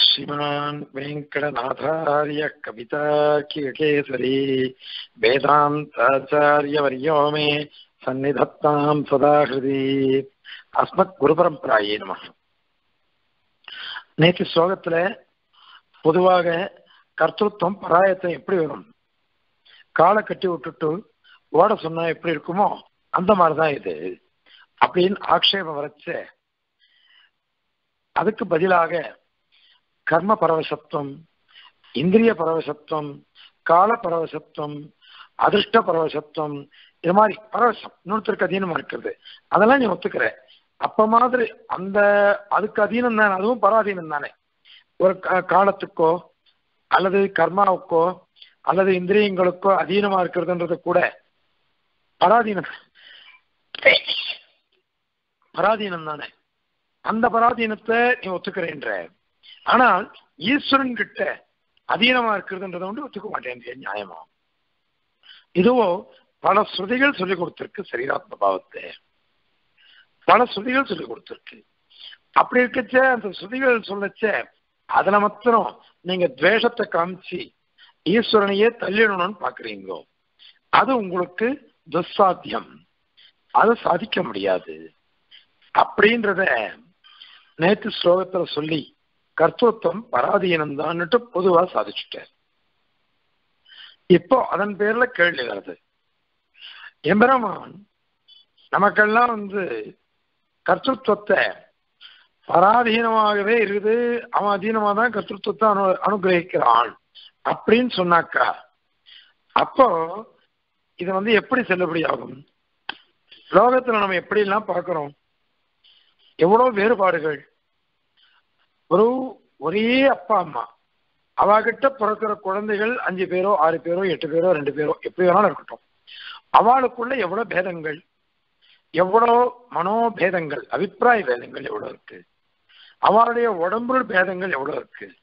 श्रीमान् वेङ्कटनाथार्य कवितार्किकेसरी वेदान्ताचार्यवर्यो मे सन्निधत्तां सदा हृदि அஸ்மத் குருபரம்பராயே நம நேற்று ஸ்லோகத்துல பொதுவாக கர்த்தத்துவம் பராயத்தம் எப்படி வரும் காலை கட்டி விட்டுட்டு ஓட சொன்னா எப்படி இருக்குமோ அந்த மாதிரிதான் இது அப்படின்னு ஆக்ஷேபம் வரைச்ச அதுக்கு பதிலாக கர்ம பரவசத்துவம் இந்திரிய பரவசத்துவம் கால பரவசத்துவம் அதிர்ஷ்ட பரவசத்துவம் இது மாதிரி பரவசம். இன்னொருத்தருக்கு அதீனமா இருக்கிறது. அதெல்லாம் நீ ஒத்துக்கிற. அப்ப மாதிரி அந்த அதுக்கு அதீனம் தானே. அதுவும் பராதீனம் தானே. ஒரு காலத்துக்கோ அல்லது கர்மாவுக்கோ அல்லது இந்திரியங்களுக்கோ அதீனமா இருக்கிறதுன்றது கூட பராதீனம். பராதீனம் தானே. அந்த பராதீனத்தை நீ ஒத்துக்கிறேன்ற. ஆனால் ஈஸ்வரன் கிட்ட அதீனமா இருக்கிறதுன்றதை வந்து ஒத்துக்க மாட்டேன் நியாயமா? இதுவோ பல ஸ்ருதிகள் சொல்லிக் கொடுத்திருக்கு சரீராத்ம பாவத்தை. பல ஸ்ருதிகள் சொல்லிக் கொடுத்திருக்கு. அப்படி இருக்கச்ச அந்த ஸ்ருதிகள் சொல்லச்ச அதுல மாத்திரம் நீங்க துவேஷத்தை காமிச்சு ஈஸ்வரனையே தள்ளிடணும்னு பாக்குறீங்களோ அது உங்களுக்கு துஸ்சாத்தியம். அதை சாதிக்க முடியாது. அப்படின்றத நேற்று ஸ்லோகத்துல சொல்லி கர்த்தத்துவம் பராதீனம்தான்னுட்டு பொதுவா சாதிச்சுட்டார். இப்போ அதன் பேர்ல கேள்வி வருது. எம்பெருமான் நமக்கெல்லாம் வந்து கர்த்தத்துவத்தை பராதீனமாகவே இருக்குது அவன் அதீனமா தான் கர்த்தத்துவத்தை அனு அனுகிரகிக்கிறான் அப்படின்னு சொன்னாக்கா அப்போ இது வந்து எப்படி செல்லுபடியாகும் லோகத்துல நம்ம எப்படி எல்லாம் பார்க்கிறோம்? எவ்வளவு வேறுபாடுகள்? ஒரு ஒரே அப்பா அம்மா. அவகிட்ட பிறக்கிற குழந்தைகள் அஞ்சு பேரோ ஆறு பேரோ எட்டு பேரோ ரெண்டு பேரோ எப்படி வேணாலும் இருக்கட்டும். அவளுக்குள்ள எவ்வளவு பேதங்கள்? எவ்வளோ மனோபேதங்கள்? அபிப்பிராய பேதங்கள் எவ்வளவு இருக்கு? அவளுடைய உடம்பு பேதங்கள் எவ்வளவு இருக்கு?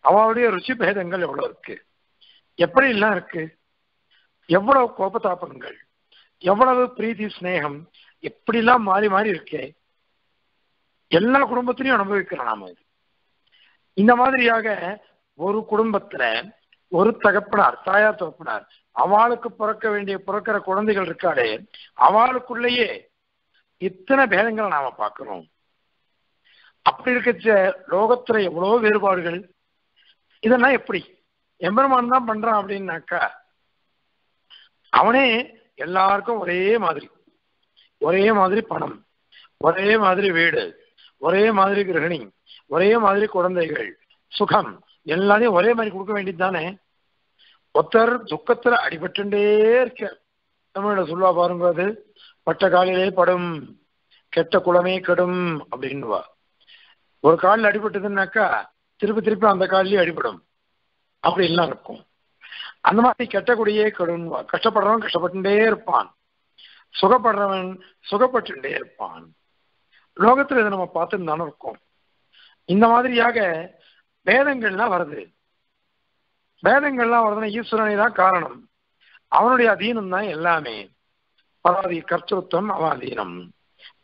அவளுடைய ருச்சி பேதங்கள் எவ்வளவு இருக்கு? எப்படி எல்லாம் இருக்கு? எவ்வளவு கோபதாபங்கள் எவ்வளவு பிரீதி ஸ்னேகம் எப்படிலாம் மாறி மாறி இருக்கே? எல்லா குடும்பத்திலையும் அனுபவிக்கிறோம் நாம இது. இந்த மாதிரியாக ஒரு குடும்பத்துல ஒரு தகப்பனார் தாயார் தகப்பனார் அவளுக்கு பிறக்க வேண்டிய பிறக்கிற குழந்தைகள் இருக்காளே அவளுக்குள்ளேயே இத்தனை பேதங்களை நாம பார்க்கிறோம். அப்படி இருக்கச்ச லோகத்துல எவ்வளவு வேறுபாடுகள். இதெல்லாம் எப்படி? எம்பெருமான் தான் பண்றான் அப்படின்னாக்கா அவனே எல்லாருக்கும் ஒரே மாதிரி ஒரே மாதிரி பணம் ஒரே மாதிரி வீடு ஒரே மாதிரி கிரகிணி ஒரே மாதிரி குழந்தைகள் சுகம் எல்லாத்தையும் ஒரே மாதிரி கொடுக்க வேண்டியது தானே? ஒருத்தர் துக்கத்துல அடிபட்டுட்டே இருக்க தமிழ சொல்லுவா பாருங்க அது பட்ட காலிலே படும் கெட்ட குளமே கெடும் அப்படின்னுவா. ஒரு காலில் அடிபட்டதுன்னாக்கா திருப்பி திருப்பி அந்த காலிலேயே அடிபடும். அப்படி எல்லாம் இருக்கும். அந்த மாதிரி கெட்டக்கூடியே குடியே கஷ்டப்படுறவன் கஷ்டப்பட்டுட்டே இருப்பான். சுகப்படுறவன் சுகப்பட்டுட்டே இருப்பான். லோகத்துல இதை நம்ம பார்த்துட்டு தானே இருக்கோம். இந்த மாதிரியாக வேதங்கள்லாம் வருது. வேதங்கள்லாம் வருதுன்னா ஈஸ்வரனை தான் காரணம். அவனுடைய அதீனம் தான் எல்லாமே. பலாதி கர்த்தத்துவம் அவன் அதீனம்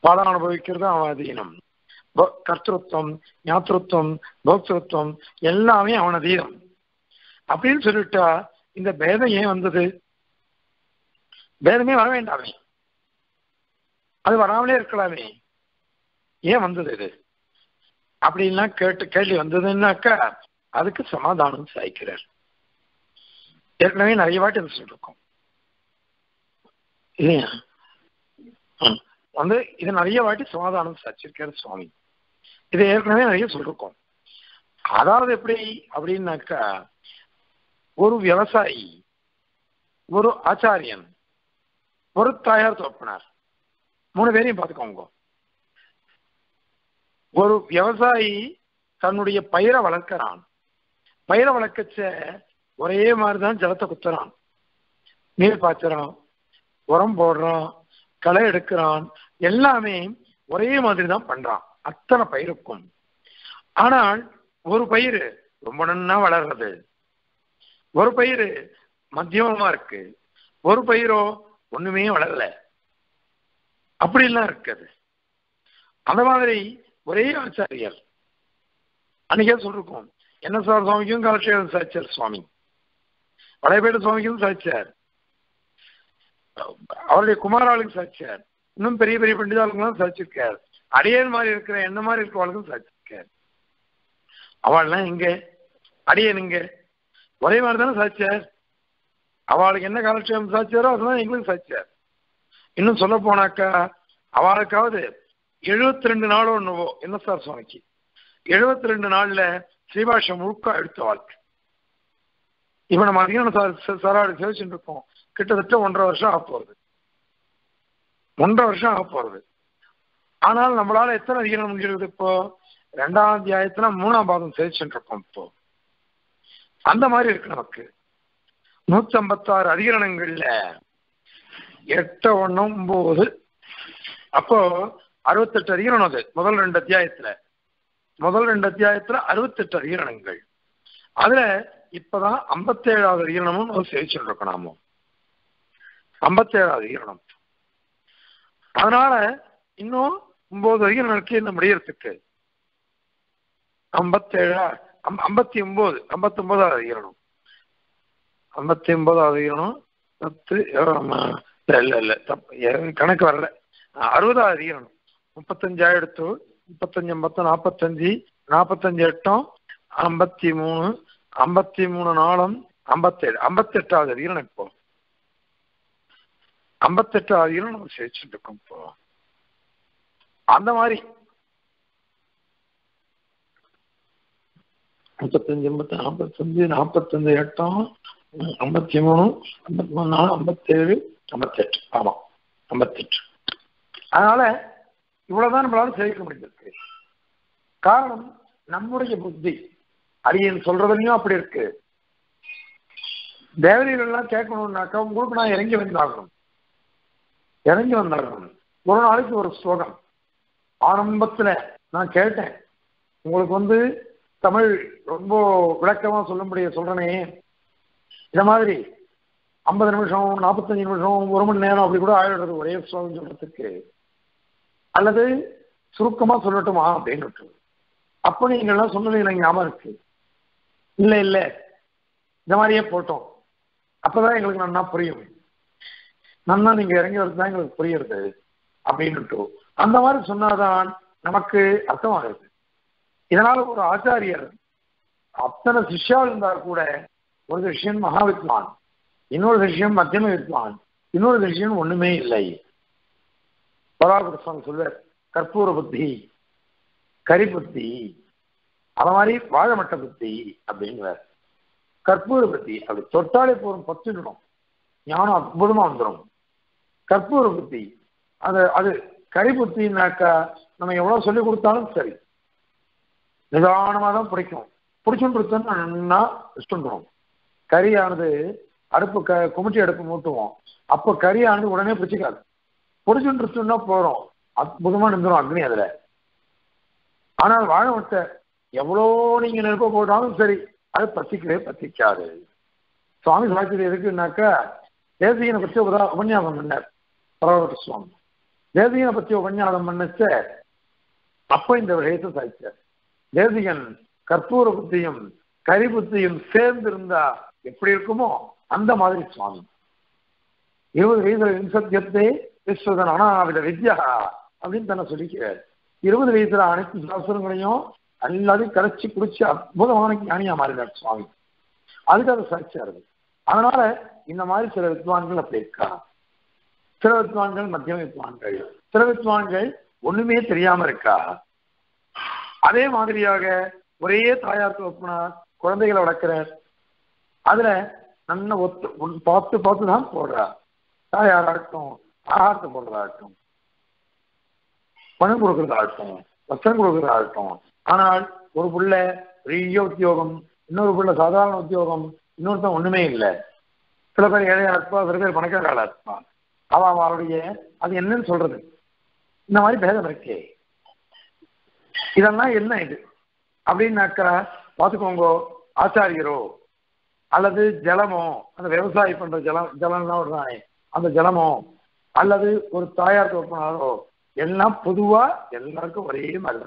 பலம் அனுபவிக்கிறது அவன் அதீனம் கர்த்தத்துவம் ஞாத்திருத்துவம் போக்திருத்துவம் எல்லாமே அவன் அதீனம் அப்படின்னு சொல்லிட்டா இந்த பேதம் ஏன் வந்தது? பேதமே வர வேண்டாமே. அது வராமலே இருக்கலாமே. ஏன் வந்தது இது? அப்படின்லாம் கேட்டு கேள்வி வந்ததுன்னாக்கா அதுக்கு சமாதானம் சாய்க்கிறார். ஏற்கனவே நிறைய வாட்டி அதை சொல்லிருக்கோம். இல்லையா? வந்து இது நிறைய வாட்டி சமாதானம் சாச்சிருக்காரு சுவாமி. இதை ஏற்கனவே நிறைய சொல்லிருக்கோம். அதாவது எப்படி? அப்படின்னாக்கா ஒரு விவசாயி ஒரு ஆச்சாரியன் ஒரு தாயார் தோப்பினார். மூணு பேரையும் பார்த்துக்கோங்க. ஒரு விவசாயி தன்னுடைய பயிரை வளர்க்கிறான். பயிரை வளர்க்கச்ச ஒரே மாதிரிதான் ஜலத்தை குத்துறான். நீர் பாய்ச்சறான் உரம் போடுறான் களை எடுக்கிறான் எல்லாமே ஒரே மாதிரி தான் பண்றான். அத்தனை பயிருக்கும். ஆனால் ஒரு பயிர் ரொம்ப நன்னா வளர்றது. ஒரு பயிர் மத்தியமமா இருக்கு. ஒரு பயிரோ ஒண்ணுமே வளரல. அப்படிலாம் இருக்குது. அந்த மாதிரி ஒரே ஆச்சாரியர். அன்னைக்கே சொல்லிருக்கோம். என்ன சார் சுவாமிக்கும் காலட்சேபம் சாய்ச்சார் சுவாமி. வளையபேடு சுவாமிக்கும் சாய்ச்சார் அவருடைய குமாராளுக்கு சாய்ச்சார் இன்னும் பெரிய பெரிய பண்டிதாளுக்கெல்லாம் சாய்ச்சிருக்கார் அடியன் மாதிரி இருக்கிற என்ன மாதிரி இருக்கிறவளுக்கும் சாய்ச்சிருக்கார் அவள்லாம் எங்க அடியன் இங்க. ஒரே மாதிரி தானே சாய்ச்சார் அவளுக்கு என்ன காலட்சேபம் சாய்ச்சாரோ அதுதான் எங்களுக்கு சாய்ச்சார் இன்னும் சொல்ல போனாக்கா அவளுக்காவது எழுபத்தி ரெண்டு நாளோ ஒன்றுவோ என்ன சார் சுவாமிக்கு? எழுபத்தி ரெண்டு நாள்ல ஸ்ரீபாஷம் முழுக்க எடுத்த வாழ்க்கை. இப்போ நம்ம அதிகம் சார் சாராடு சேவிச்சுட்டு இருக்கோம். கிட்டத்தட்ட ஒன்றரை வருஷம் ஆக போகிறது ஒன்றரை வருஷம் ஆக போகிறது ஆனால் நம்மளால எத்தனை அதிகாரம் முடிஞ்சிருக்குது இப்போ? ரெண்டாம் அத்தியாயத்துல மூணாம் பாதம் சேவிச்சுட்டு இருக்கோம் இப்போ. அந்த மாதிரி இருக்கு நமக்கு. நூத்தி ஐம்பத்தாறு அதிகரணங்கள்ல எட்டு ஒண்ணு ஒன்பது அப்போ அறுபத்தெட்டு அதிகரணம் அது. முதல் ரெண்டு அத்தியாயத்துல. முதல் ரெண்டு அத்தியாயத்துல அறுபத்தெட்டு அதிகரணங்கள். அதுல இப்பதான் ஐம்பத்தேழாவது அதிகரணமும் நம்ம சேவிச்சுட்டு இருக்கோம் நாம. ஐம்பத்தேழாவது அதிகரணம். அதனால இன்னும் ஒன்பது அதிகரணம் இருக்கு இந்த முடியறதுக்கு. ஐம்பத்தேழா ஐம்பத்தி ஒன்பது ஐம்பத்தி ஒன்பதாவது அதிகரணம். ஐம்பத்தி ஒன்பதாவது அதிகரணம். பத்து இல்லை இல்லை தப்பு கணக்கு வரல. அறுபதாவது அதிகரணம். முப்பத்தஞ்சாயிரத்து முப்பத்தஞ்சு ஐம்பத்து நாற்பத்தஞ்சு நாற்பத்தஞ்சு எட்டும் ஐம்பத்தி மூணு ஐம்பத்தி மூணு நாளும் ஐம்பத்தேழு. ஐம்பத்தெட்டாவது அதிகரணம் இப்போ? ஐம்பத்தெட்டாவது அதிகரணம் நம்ம சேர்ச்சுட்டு இருக்கோம் இப்போ. அந்த மாதிரி. முப்பத்தஞ்சு ஐம்பத்தி நாற்பத்தஞ்சு நாற்பத்தஞ்சு எட்டம் ஐம்பத்தி மூணு ஐம்பத்தி மூணு நாலு ஐம்பத்தேழு ஐம்பத்தெட்டு. ஆமாம் ஐம்பத்தெட்டு. அதனால இவ்வளவுதான் நம்மளால சேவிக்க முடிஞ்சிருக்கு காரணம் நம்முடைய புத்தி. அரியன் சொல்றதுலயும் அப்படி இருக்கு. தேவதைகள்லாம் கேட்கணும்னாக்கா உங்களுக்கு நான் இறங்கி வந்தாகணும். இறங்கி வந்தாகணும். ஒரு நாளைக்கு ஒரு ஸ்லோகம். ஆரம்பத்துல நான் கேட்டேன். உங்களுக்கு வந்து தமிழ் ரொம்ப விளக்கமா சொல்ல முடிய சொல்றனே. இந்த மாதிரி ஐம்பது நிமிஷம் நாற்பத்தஞ்சு நிமிஷம் ஒரு மணி நேரம் அப்படி கூட ஆயிடுறது ஒரே ஸ்லோகம் சொல்றதுக்கு. அல்லது சுருக்கமா சொல்லட்டுமா அப்படின்னு அப்போ நீங்கள்லாம் சொன்னது எனக்கு ஞாபகம் இருக்கு. இல்லை இல்லை. இந்த மாதிரியே போட்டோம். அப்பதான் எங்களுக்கு நன்னா புரியும். நன்னா நீங்க இறங்கி வரது தான் எங்களுக்கு புரியுறது அப்படின்னுட்டு. அந்த மாதிரி சொன்னாதான் நமக்கு அர்த்தமாகுது. இதனால ஒரு ஆச்சாரியர் அத்தனை சிஷ்யா இருந்தால் கூட ஒரு விஷயம் மகா வித்வான் இன்னொரு விஷயம் மத்தியம வித்வான் இன்னொரு விஷயம் ஒண்ணுமே இல்லை. பராகுட சுவாமி சொல்வார் கற்பூர புத்தி கரி புத்தி அது மாதிரி வாழைமட்ட புத்தி அப்படிங்கிறார். கற்பூர புத்தி அப்படி தொட்டாலே போதும் பத்துடணும் ஞானம் அற்புதமா வந்துடும் கற்பூர புத்தி அது அது கரி புத்தினாக்கா நம்ம எவ்வளவு சொல்லி கொடுத்தாலும் சரி. நிதானமாக தான் பிடிக்கும் பிடிச்சுட்டு நல்லா இஷ்டம் கரியானது அடுப்பு க குமிட்டி அடுப்பு மூட்டுவோம். அப்போ கரியானது உடனே பிடிச்சிக்காது. பிடிச்சுட்டு போறோம். அற்புதமா நின்றுடும் அக்னி அதுல. ஆனால் வாழை எவ்வளோ நீங்க நெருப்ப போட்டாலும் சரி அது பத்திக்கவே பத்திக்காது சுவாமி சாட்சி எதுக்குன்னாக்கா தேசிகனை பற்றி ஒரு உபன்யாசம் பண்ணார். பரவட்ட சுவாமி. தேசியனை பற்றி உபன்யாசம் பண்ணச்ச அப்போ இந்த விஷயத்தை சாதிச்சார் தேசிகன் கற்பூர புத்தியும் கரி புத்தியும் சேர்ந்து இருந்தா எப்படி இருக்குமோ அந்த மாதிரி சுவாமி. இருபது வயதுல விம்சத்தியத்தை விஸ்வதன் அனாவித வித்யா அப்படின்னு தன்னை சொல்லிக்கிறார். இருபது வயசுல அனைத்து சாஸ்திரங்களையும் எல்லாத்தையும் கரைச்சி குடிச்சு அற்புதமான ஞானியா மாறினார் சுவாமி. அதுக்கு அதை சாட்சியாரு அதனால இந்த மாதிரி சில வித்வான்கள் அப்படி இருக்கா சில வித்வான்கள் மத்தியம வித்வான்கள். சில வித்வான்கள் ஒண்ணுமே தெரியாம இருக்கா? அதே மாதிரியாக ஒரே தாயார் தோப்புனா குழந்தைகளை வளர்க்கிறார். அதுல நல்ல ஒத்து பார்த்து பார்த்து தான் போடுறா. தாயாராகட்டும் ஆகாரத்தை போடுறதாகட்டும் பணம் கொடுக்கறதாகட்டும் வஸ்திரம் கொடுக்கறதாகட்டும் ஆனால் ஒரு புள்ள பெரிய உத்தியோகம் இன்னொரு புள்ள சாதாரண உத்தியோகம் இன்னொருத்தன் ஒண்ணுமே இல்லை. சில பேர் ஏழையா இருப்பா சில பேர் பணக்காரா இருப்பா. அவ அவருடைய அது என்னன்னு சொல்றது? இந்த மாதிரி பேதம் இருக்கே. இதெல்லாம் என்ன இது? அப்படின்னாக்கா பார்த்துக்கோங்க ஆச்சாரியரோ அல்லது ஜலமோ அந்த விவசாயம் பண்ற ஜலம் ஜலம்லாம் விடுறானே அந்த ஜலமோ அல்லது ஒரு தாயார் தோப்பினாரோ எல்லாம் பொதுவா எல்லாருக்கும் ஒரே மாதிரி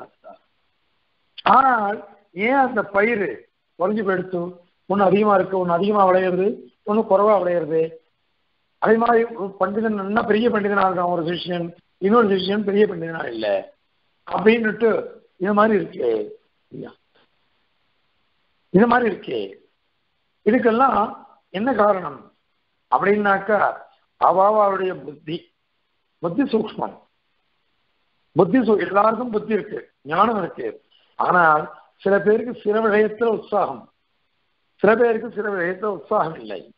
ஆனால் ஏன் அந்த பயிர் குறைஞ்சு போயிடுத்து ஒன்று அதிகமா இருக்கு ஒன்று அதிகமா விளையிறது ஒன்று குறைவா விளையிறது. அதே மாதிரி ஒரு பண்டிதன் நல்லா பெரிய பண்டிதனா இருக்கான்? ஒரு சிஷியன் இன்னொரு சிஷியன் பெரிய பண்டிதனா இல்லை. அப்படின்னுட்டு இது மாதிரி இருக்கு. இது மாதிரி இருக்கே. இதுக்கெல்லாம் என்ன காரணம்? அப்படின்னாக்கா அவாவாவுடைய புத்தி புத்தி சூக்மம் புத்தி எல்லாருக்கும் புத்தி இருக்கு ஞானம் இருக்கு. ஆனால் சில பேருக்கு சில விஷயத்துல உற்சாகம். சில பேருக்கு சில விஷயத்துல உற்சாகம் இல்லை.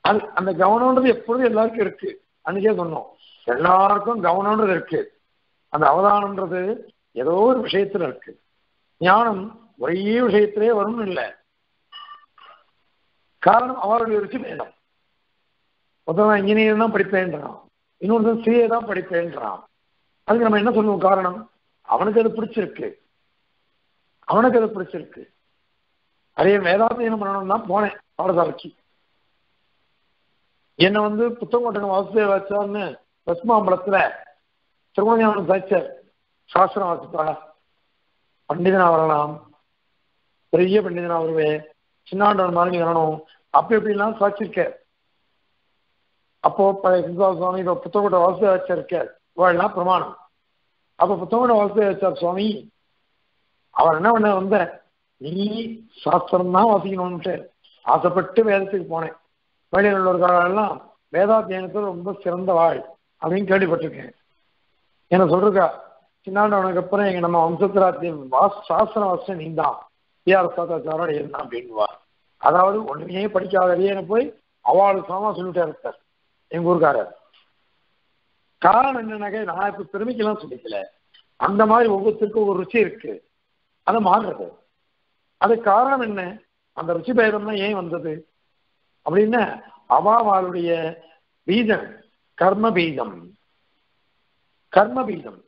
அது அந்த கவனம்ன்றது எப்பொழுதும் எல்லாருக்கும் இருக்கு. அன்னைக்கே சொன்னோம் எல்லாருக்கும் கவனம்ன்றது இருக்கு. அந்த அவதானம்ன்றது ஏதோ ஒரு விஷயத்துல இருக்கு. ஞானம் ஒரே விஷயத்திலே வரும்னு இல்லை. காரணம் அவருடைய ருச்சி வேணும் ஒருத்தன் இன்ஜினியர் தான் படிப்பேன்றான். இன்னொருத்தன் சிஏ தான் படிப்பேன்றான். அதுக்கு நம்ம என்ன சொல்லுவோம் காரணம்? அவனுக்கு அது பிடிச்சிருக்கு. அவனுக்கு அது பிடிச்சிருக்கு. அதே வேதாத்தியனம் பண்ணணும் தான் போனேன் பாடசாலைக்கு. என்னை வந்து புத்தகோட்டங்க வாசுதேவ வச்சார்னு பஸ்மாம்பலத்தில் திருமணம் சாய்ச்சார் சாஸ்திரம் வாசிப்பா பண்டிதனா வரலாம். பெரிய பண்டிதனா வருவேன். சின்னாண்டவன் மாதிரி வரணும். அப்படி எப்படிலாம் சுவாச்சிருக்கேன் அப்போ பழைய சிந்தாத சுவாமி இப்போ புத்தகோட வாசுதேவாச்சார் இருக்கார் இவாள்லாம் பிரமாணம். அப்போ புத்தகோட வாசுதேவாச்சார் சுவாமி அவர் என்ன பண்ண வந்த நீ சாஸ்திரம் தான் வாசிக்கணும்ட்டு ஆசைப்பட்டு வேதத்துக்கு போனேன். வெளியில் உள்ளவர்களெல்லாம் வேதாத்தியனத்தில் ரொம்ப சிறந்த வாழ் அப்படின்னு கேள்விப்பட்டிருக்கேன். என்ன சொல்றா சின்னாண்டவனுக்கு அப்புறம் எங்க நம்ம வம்சத்திராத்தியம் வாஸ் சாஸ்திரம் வாசம் நீ தான் பிஆர் சாத்தாச்சாரோட இருந்தான் அப்படின்வா அதாவது ஒன்றுமே படிக்காதே போய் அவளுக்கு சமமா சொல்லிட்டே இருக்கார் எங்க ஊருக்காரர். காரணம் என்னன்னாக்க நான் இப்ப பெருமைக்கெல்லாம் சொல்லிக்கல. அந்த மாதிரி ஒவ்வொருத்தருக்கும் ஒரு ருச்சி இருக்கு. அதை மாறுறது அது காரணம் என்ன? அந்த ருச்சி பேதம்னா ஏன் வந்தது? அப்படின்னா அவாவாளுடைய பீஜம் கர்ம பீஜம். கர்ம பீஜம்.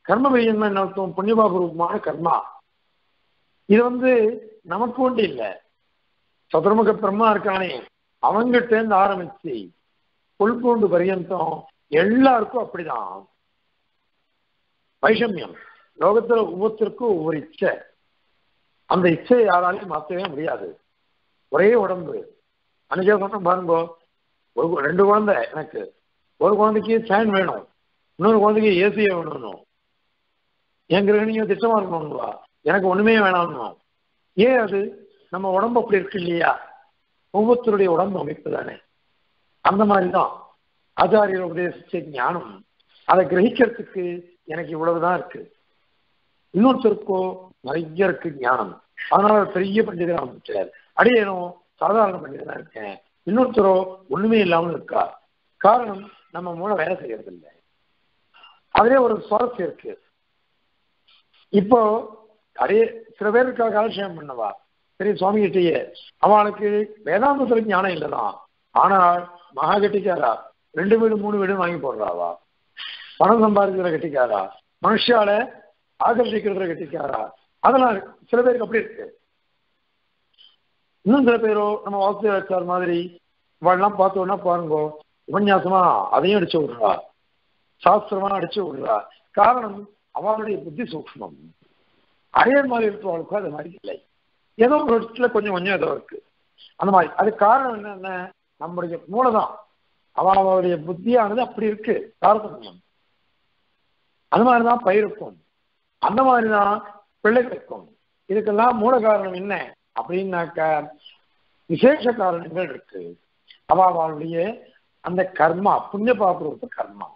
கர்ம பீஜம் என்ன அர்த்தம்? புண்ணியபாபூர்வமான கர்மா. இது வந்து நமக்கு ஒன்று இல்லை. சதுர்முக பிரம்மா இருக்கானே. அவங்கிட்ட இருந்து ஆரம்பிச்சு புல்பூண்டு பரியந்தம் எல்லாருக்கும் அப்படிதான். வைஷமியம். லோகத்துல ஒவ்வொருத்தருக்கும் ஒவ்வொரு இச்சை. அந்த இச்சையை யாராலையும் மாற்றவே முடியாது. ஒரே உடம்பு. அன்னைக்கே சொன்னோம் பாருங்க ஒரு ரெண்டு குழந்தை எனக்கு. ஒரு குழந்தைக்கு ஃபேன் வேணும். இன்னொரு குழந்தைக்கு ஏசியை வேணும் என் கிரகணியும் திட்டமா இருக்கணும்வா எனக்கு ஒண்ணுமே வேணாம்னு ஏன் அது? நம்ம உடம்பு அப்படி இருக்கு இல்லையா? ஒவ்வொருத்தருடைய உடம்பு அமைப்பு தானே அந்த மாதிரி தான் ஆச்சாரியர் உபதேசிச்ச ஞானம் அதை கிரகிக்கிறதுக்கு எனக்கு இவ்வளவுதான் இருக்கு. இன்னொருத்தருக்கோ நிறைய இருக்கு ஞானம். அதனால பெரிய பண்டிதர் ஆரம்பிச்சார். அடியேனும் சாதாரண பண்டிதனா இருக்கேன். இன்னொருத்தரோ ஒண்ணுமே இல்லாமல் இருக்கா காரணம் நம்ம மூளை வேலை செய்யறது இல்லை ஒரு சுவாரஸ்யம் இருக்கு. இப்போ அதே சில பேருக்காக காலட்சேபம் பண்ணவா? சரி சுவாமி கிட்டேயே அவளுக்கு வேதாந்தத்துல ஞானம் இல்லைதான். ஆனால் மகா கட்டிக்காரா? ரெண்டு வீடு மூணு வீடு வாங்கி போடுறாவா? பணம் சம்பாதிக்கிற கெட்டிக்காரா? மனுஷால ஆகர்ஷிக்கிறத கட்டிக்காரா? அதெல்லாம் சில பேருக்கு அப்படி இருக்கு. இன்னும் சில பேரோ நம்ம வாசுதேவ வச்சார் மாதிரி இவெல்லாம் பார்த்தோன்னா பாருங்க உபன்யாசமா அதையும் அடிச்சு விடுறா. சாஸ்திரமா அடிச்சு விடுறா. காரணம் அவளுடைய புத்தி சூக்மம். அதே மாதிரி இருக்கிறவளுக்கும் அது மாதிரி இல்லை. ஏதோ ஒரு இடத்துல கொஞ்சம் கொஞ்சம் ஏதோ இருக்கு. அந்த மாதிரி. அது காரணம் என்னென்ன நம்முடைய மூளைதான். அவனுடைய புத்தியானது அப்படி இருக்கு. தாரதமியம் அது மாதிரிதான் பயிருக்கும். அந்த மாதிரிதான் பிள்ளைகளுக்கும். இதுக்கெல்லாம் மூல காரணம் என்ன? அப்படின்னாக்க விசேஷ காரணங்கள் இருக்கு. அவளுடைய அந்த கர்மா புண்ணிய பாபரூப கர்மா.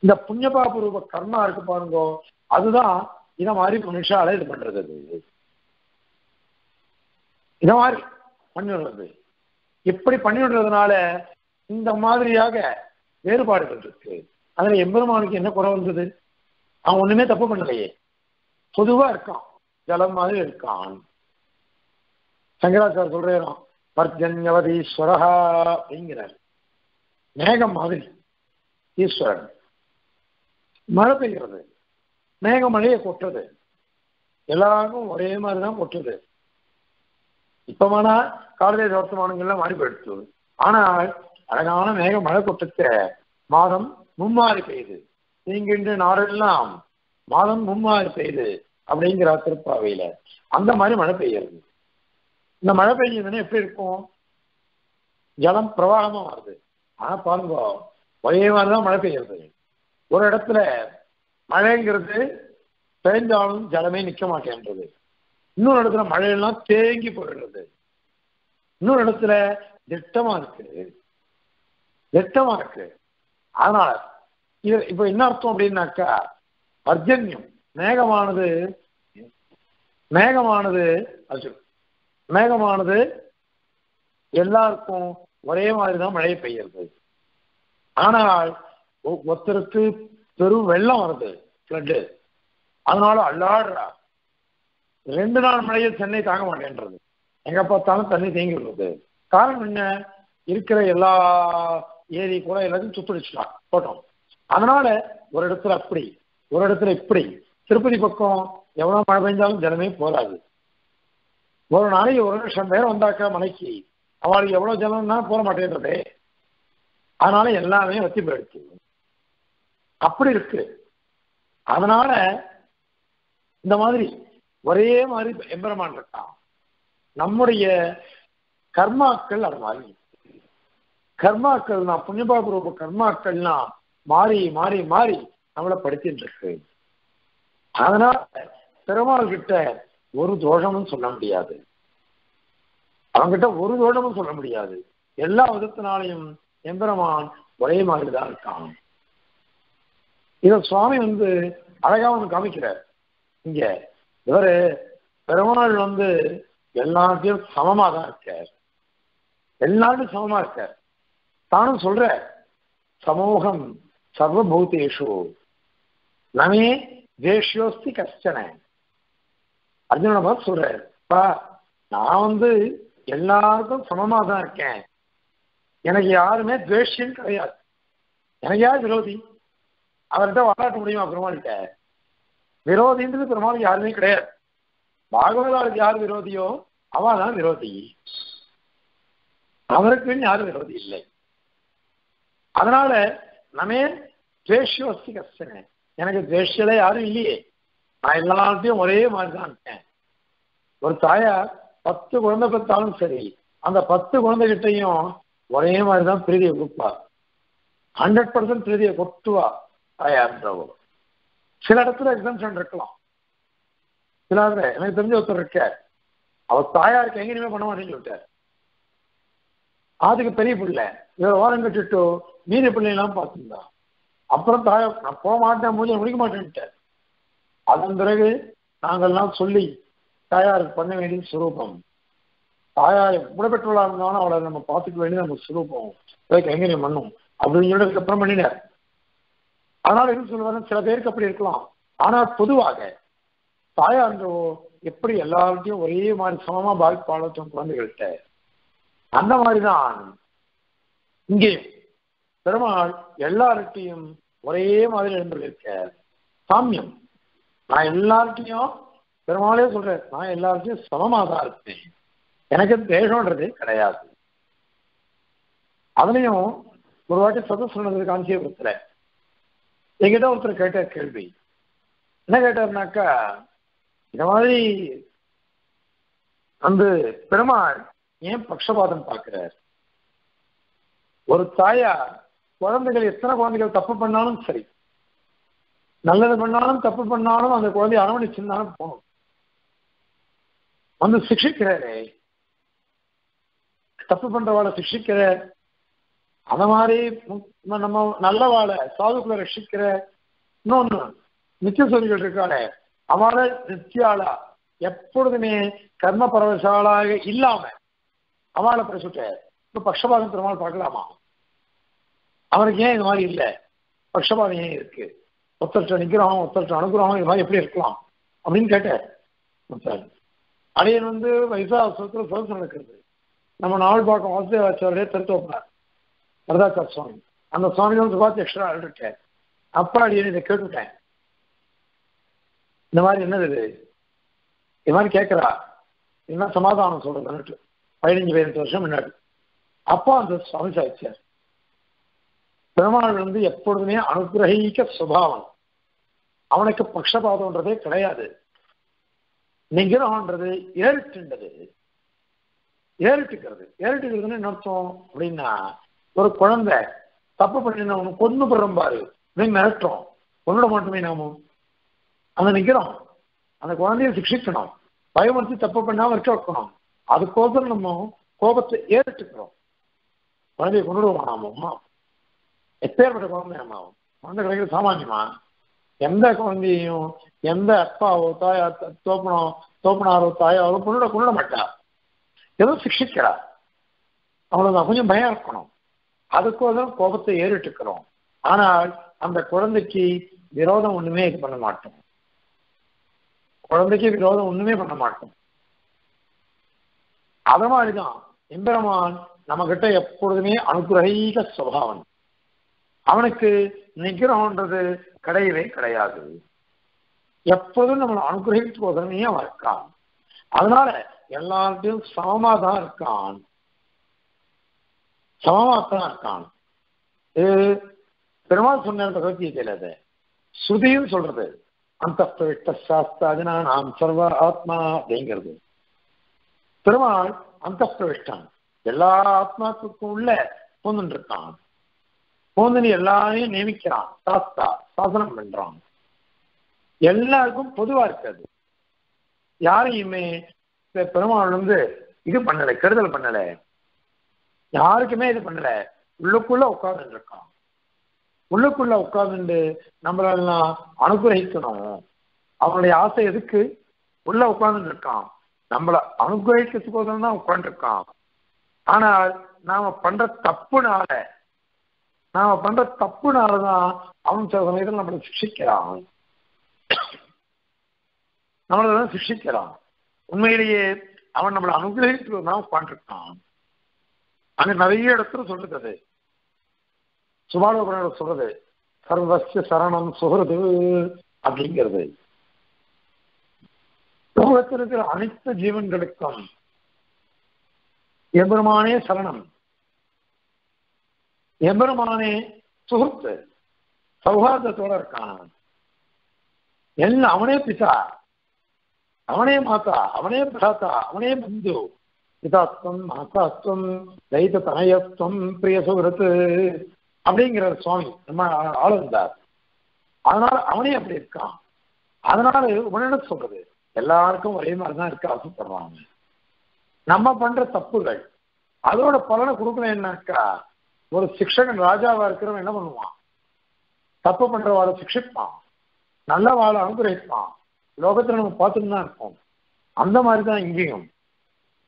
இந்த புண்ணிய பாபரூப கர்மா இருக்கு பாருங்க அதுதான் இத மாதிரி மனுஷால இது பண்றது. அது இத மாதிரி பண்ணிடுறது. இப்படி பண்ணிவிடுறதுனால இந்த மாதிரியாக வேறுபாடுகள் இருக்கு. அதுல எம்பெருமானுக்கு என்ன குறை வந்தது? அவன் ஒண்ணுமே தப்பு பண்ணலையே. பொதுவா இருக்கான். ஜலம் மாதிரி இருக்கான் சங்கராச்சார் சொல்றான் பர்ஜன்யவதீஸ்வரஹா அப்படிங்கிறார் மேகம் மாதிரி. ஈஸ்வரன். மழை பெய்கிறது. மேக மழையை கொட்டுறது எல்லாருக்கும் ஒரே மாதிரி தான் கொட்டுது. இப்பமானா காலதேச வர்த்தமானங்கள்லாம் மாறி போயிடுச்சு. ஆனால் அழகான மேக மழை கொட்டத்த மாதம் மும்மாறி பெய்யுது நீங்கின்ற நாடெல்லாம் மாதம் மும்மாறி பெய்யுது அப்படிங்கிற திருப்பாவையில அந்த மாதிரி மழை பெய்யுறது. இந்த மழை பெய்யுதுன்னா எப்படி இருக்கும்? ஜலம் பிரவாகமா வருது ஆனா பாருங்க ஒரே மாதிரிதான் மழை பெய்யறது. ஒரு இடத்துல மழைங்கிறது பெய்ஞ்சாலும் ஜலமே நிற்க மாட்டேன்றது. இன்னொரு இடத்துல மழையெல்லாம் தேங்கி போயிடுறது இன்னொரு இடத்துல திட்டமா இருக்கு. திட்டமா இருக்கு. அதனால இது இப்ப என்ன அர்த்தம் அப்படின்னாக்கா பர்ஜன்யம் மேகமானது மேகமானது அது மேகமானது எல்லாருக்கும் ஒரே மாதிரி தான் மழை பெய்யறது ஆனால் ஒ- ஒருத்தருக்கு பெரும் வெள்ளம் வருது ஃப்ளட்டு அதனால அல்லாடுறா. ரெண்டு நாள் மழையை சென்னை தாங்க மாட்டேன்றது. எங்க பார்த்தாலும் தண்ணி தேங்கி விடுறது. காரணம் என்ன? இருக்கிற எல்லா ஏரி கூட எல்லாத்தையும் சுத்தடிச்சுட்டான் போட்டோம். அதனால ஒரு இடத்துல அப்படி ஒரு இடத்துல இப்படி. திருப்பதி பக்கம் எவ்வளவு மழை பெஞ்சாலும் ஜலமே போராது ஒரு நாளைக்கு ஒரு லட்சம் பேர் வந்தாக்கா மலைக்கு அவளுக்கு எவ்வளவு ஜலம்னா போக மாட்டேன்றதே. அதனால எல்லாமே வத்தி போயிடுச்சு. அப்படி இருக்கு. அதனால இந்த மாதிரி ஒரே மாதிரி எம்பெருமான் இருக்கான். நம்முடைய கர்மாக்கள் அது மாதிரி. கர்மாக்கள்னா புண்ணியபாபுரூப கர்மாக்கள்னா மாறி மாறி மாறி நம்மளை படுத்திட்டு இருக்கு. அதனால பெருமாள் கிட்ட ஒரு தோஷமும் சொல்ல முடியாது. அவன்கிட்ட ஒரு தோஷமும் சொல்ல முடியாது. எல்லா விதத்தினாலையும் எம்பெருமான் ஒரே மாதிரி தான் இருக்கான். இத சுவாமி வந்து அழகா ஒன்று காமிக்கிறார். இங்க இவரு பெருமாள் வந்து எல்லாத்தையும் சமமா தான் இருக்கார். எல்லாரும் சமமா இருக்கார். தானும் சொல்ற சமூகம் சர்வபூதேஷு. நமே தேஷ்யோஸ்தி கஷ்டன. அர்ஜுன பார்த்து சொல்றாரு பா நான் வந்து எல்லாருக்கும் சமமா தான் இருக்கேன். எனக்கு யாருமே துவேஷம் கிடையாது. எனக்கு யார் விரோதி? அவர்கிட்ட வாராட்ட முடியுமா பெருமாள்கிட்ட? விரோதின்றது பெருமாளுக்கு யாருமே கிடையாது. பாகவதாளுக்கு யார் விரோதியோ அவதான் விரோதி. அவருக்குன்னு யாரும் விரோதி இல்லை. அதனால நமே துவேஷோஸ்தி கஷ்டன எனக்கு துவேஷல யாரும் இல்லையே. நான் எல்லாத்தையும் ஒரே மாதிரி தான் இருக்கேன். ஒரு தாயார் பத்து குழந்தை பெற்றாலும் சரி அந்த பத்து குழந்தைகிட்டையும் ஒரே மாதிரி தான் பிரீதியை கொடுப்பா ஹண்ட்ரட் பர்சன்ட் பிரீதியை கொட்டுவா தாயார்ன்றவோ சில இடத்துல எக்ஸம்ஷன் இருக்கலாம். சில இடத்துல எனக்கு தெரிஞ்ச ஒருத்தர் இருக்க அவர் தாயாருக்கு எங்கேயுமே பண்ண மாட்டேன்னு சொல்லிட்டார். அதுக்கு பெரிய பிள்ளை. இவர் ஓரம் கட்டிட்டு மீதி பிள்ளைலாம் பார்த்துருந்தா அப்புறம் தாயார் நான் போக மாட்டேன் மூஞ்சி முடிக்க மாட்டேன்ட்டார் அதன் பிறகு நாங்கள்லாம் சொல்லி தாயாருக்கு பண்ண வேண்டியது சுரூபம். தாயார் கூட பெற்றவளா இருந்தாலும் அவளை நம்ம பார்த்துக்க வேண்டியது நம்ம சுரூபம். அதுக்கு எங்கே பண்ணும் அப்படின்னு சொல்லிட்டு அப்புறம் பண்ணினார். ஆனால் என்ன சொல்லுவாரு சில பேருக்கு அப்படி இருக்கலாம். ஆனால் பொதுவாக தாயார் எப்படி எல்லார்ட்டையும் ஒரே மாதிரி சமமா பாதிப்பாளத்தும் குழந்தைகள்கிட்ட அந்த மாதிரிதான் இங்கே பெருமாள் எல்லார்கிட்டையும் ஒரே மாதிரி இருக்க சாமியம். நான் எல்லார்கிட்டையும் பெருமாளே சொல்றேன் நான் எல்லார்கிட்டையும் சமமா தான் இருப்பேன். எனக்கு தேசம்ன்றது கிடையாது. அதுலயும் ஒரு வாட்டி சதஸ் சொன்னது காஞ்சிபுரத்துல எங்கிட்ட ஒருத்தர் கேட்ட கேள்வி. என்ன கேட்டாருனாக்கா இந்த மாதிரி அந்த பெருமாள் ஏன் பக்ஷபாதம் பார்க்கிறார்? ஒரு தாயா குழந்தைகள் எத்தனை குழந்தைகள் தப்பு பண்ணாலும் சரி நல்லது பண்ணாலும் தப்பு பண்ணாலும் அந்த குழந்தைய அரவணைச்சிருந்தாலும் போகணும். வந்து சிக்ஷிக்கிறாரே. தப்பு பண்றவாளை சிக்ஷிக்கிற அந்த மாதிரி நம்ம நல்ல வாழை சாதுக்குள்ள ரட்சிக்கிற இன்னொன்னு நித்திய சொல்லிகள் இருக்காளே அவள நித்தியாளா எப்பொழுதுமே கர்ம பரவசாலாக இல்லாம அவளை பிரசுட்ட இப்ப பக்ஷபாதம் பெருமாள் பார்க்கலாமா? அவனுக்கு ஏன் இது மாதிரி இல்லை? பக்ஷபாதம் ஏன் இருக்கு? ஒருத்தர்கிட்ட நிக்கிறோம் ஒருத்தர்கிட்ட அனுப்புறோம் இது மாதிரி எப்படி இருக்கலாம்? அப்படின்னு கேட்டேன். அடையன் வந்து வைசாசத்துல சோதனை நடக்கிறது. நம்ம நாள் பார்க்க வாசுதேவாச்சாரியே திருத்த வைப்பார். வரதாச்சார சுவாமி. அந்த சுவாமி வந்து பார்த்து எக்ஸ்ட்ரா இருக்கேன் அப்பா அடியன் இதை கேட்டுட்டேன். இந்த மாதிரி என்னது இது? இது மாதிரி கேட்குறா. என்ன சமாதானம் சொல்றதுன்னுட்டு பதினஞ்சு பதினெட்டு வருஷம் முன்னாடி. அப்பா அந்த சுவாமி சாதிச்சார். பெருமாள் வந்து எப்பொழுதுமே அனுகிரகிக்க சுபாவம். அவனுக்கு பக்ஷபாதம்ன்றதே கிடையாது. நிகிரகம்ன்றது ஏறிட்டுன்றது. ஏறிட்டுக்கிறது. ஏறிட்டுக்கிறதுன்னு என்ன அர்த்தம் அப்படின்னா ஒரு குழந்தை தப்பு பண்ணினா அவனு கொண்டு போடுறோம் பாரு. அப்படின்னு மிரட்டுறோம். கொண்டுட மாட்டோமே நாம. அந்த நிக்கிறோம். அந்த குழந்தைய சிக்ஷிக்கணும். பயமுறுத்தி தப்பு பண்ணாம இருக்க வைக்கணும். அதுக்கோசரம் நம்ம கோபத்தை ஏறிட்டுக்கிறோம் குழந்தைய கொண்டுடுவோம் நாம? எப்பேற்பட்ட குழந்தை நம்ம? குழந்தை கிடைக்கிறது சாமானியமா? எந்த குழந்தையும் எந்த அப்பாவோ தாயா தோப்பனோ தோப்பனாரோ தாயாவோ கொண்டுட கொண்டுட மாட்டா. ஏதோ சிக்ஷிக்கிறா அவ்வளவுதான். கொஞ்சம் பயம் இருக்கணும். அதுக்கோதான் கோபத்தை ஏறிட்டுக்கிறோம் ஆனால் அந்த குழந்தைக்கு விரோதம் ஒண்ணுமே இது பண்ண மாட்டோம். குழந்தைக்கு விரோதம் ஒண்ணுமே பண்ண மாட்டோம். அத மாதிரிதான் எம்பெருமான் நம்ம கிட்ட எப்பொழுதுமே அனுகிரகீக சுவாவன் அவனுக்கு நிகிரகம்ன்றது கிடையவே கிடையாது. எப்போதும் நம்மளை அனுகிரகித்துவதனே அவன் இருக்கான். அதனால எல்லார்ட்டையும் சமமா தான் இருக்கான். சமமா இருக்கான் இது பெருமாள் சொன்ன பகவத்கீதையில அது. ஸ்ருதியும் சொல்றது. அந்த பிரவிட்ட சாஸ்திராதினா நாம் சர்வ ஆத்மா அப்படிங்கிறது. பெருமாள் அந்த பிரவிஷ்டான் எல்லா ஆத்மாக்குக்கும் உள்ள பூந்துட்டு இருக்கான் பூந்தனி எல்லாரையும் நியமிக்கிறான். சாஸ்தா சாசனம் பண்றான். எல்லாருக்கும் பொதுவா இருக்காது. யாரையுமே பெருமாள் வந்து இது பண்ணலை கெடுதல் பண்ணலை. யாருக்குமே இது பண்ணல. உள்ளுக்குள்ள உட்கார்ந்து இருக்கான் உள்ளுக்குள்ள உட்கார்ந்துட்டு நம்மளெல்லாம் அனுகிரகிக்கணும். அவனுடைய ஆசை எதுக்கு? உள்ள உட்கார்ந்து இருக்கான் நம்மள அனுகிரகிக்கிறதுக்கோசரம் தான் உட்காந்துருக்கான் ஆனால் நாம பண்ற தப்புனால நாம பண்ற தப்புனாலதான் அவன் சில சமயத்தில் நம்மளை சிக்ஷிக்கிறான். நம்மளை தான் சிக்ஷிக்கிறான். உண்மையிலேயே அவன் நம்மளை அனுகிரகித்து தான் உட்காந்துருக்கான் அங்க நிறைய இடத்துல சொல்லுது அது. சுபாலோபுரம் சொல்றது சர்வசிய சரணம் சுகிறது அப்படிங்கிறது. உலகத்தில் இருக்கிற அனைத்து ஜீவன்களுக்கும் எம்பெருமானே சரணம். எம்பெருமானே சுகத்து சௌஹார்தத்தோட இருக்கான். எல்லாம் அவனே பிதா. அவனே மாதா அவனே பிராத்தா அவனே பந்து. பிதாத்வம் மாதாஸ்துவம் தைத்த தனயத்துவம் பிரிய சுகரத்து அப்படிங்கிறார் சுவாமி நம்ம ஆளுந்தார் அதனால அவனே அப்படி இருக்கான். அதனால உடனே சொல்றது எல்லாருக்கும் ஒரே மாதிரிதான் இருக்க ஆசைப்படுறாங்க நம்ம பண்ற தப்புகள் அதோட பலனை கொடுக்கணும் என்னக்கா? ஒரு சிக்ஷகன் ராஜாவா இருக்கிறவன் என்ன பண்ணுவான்? தப்பு பண்றவாளை சிக்ஷிப்பான். நல்ல வாழை அனுகிரகிப்பான். லோகத்துல நம்ம பார்த்துட்டு தான் இருப்போம். அந்த மாதிரி தான் இங்கேயும்.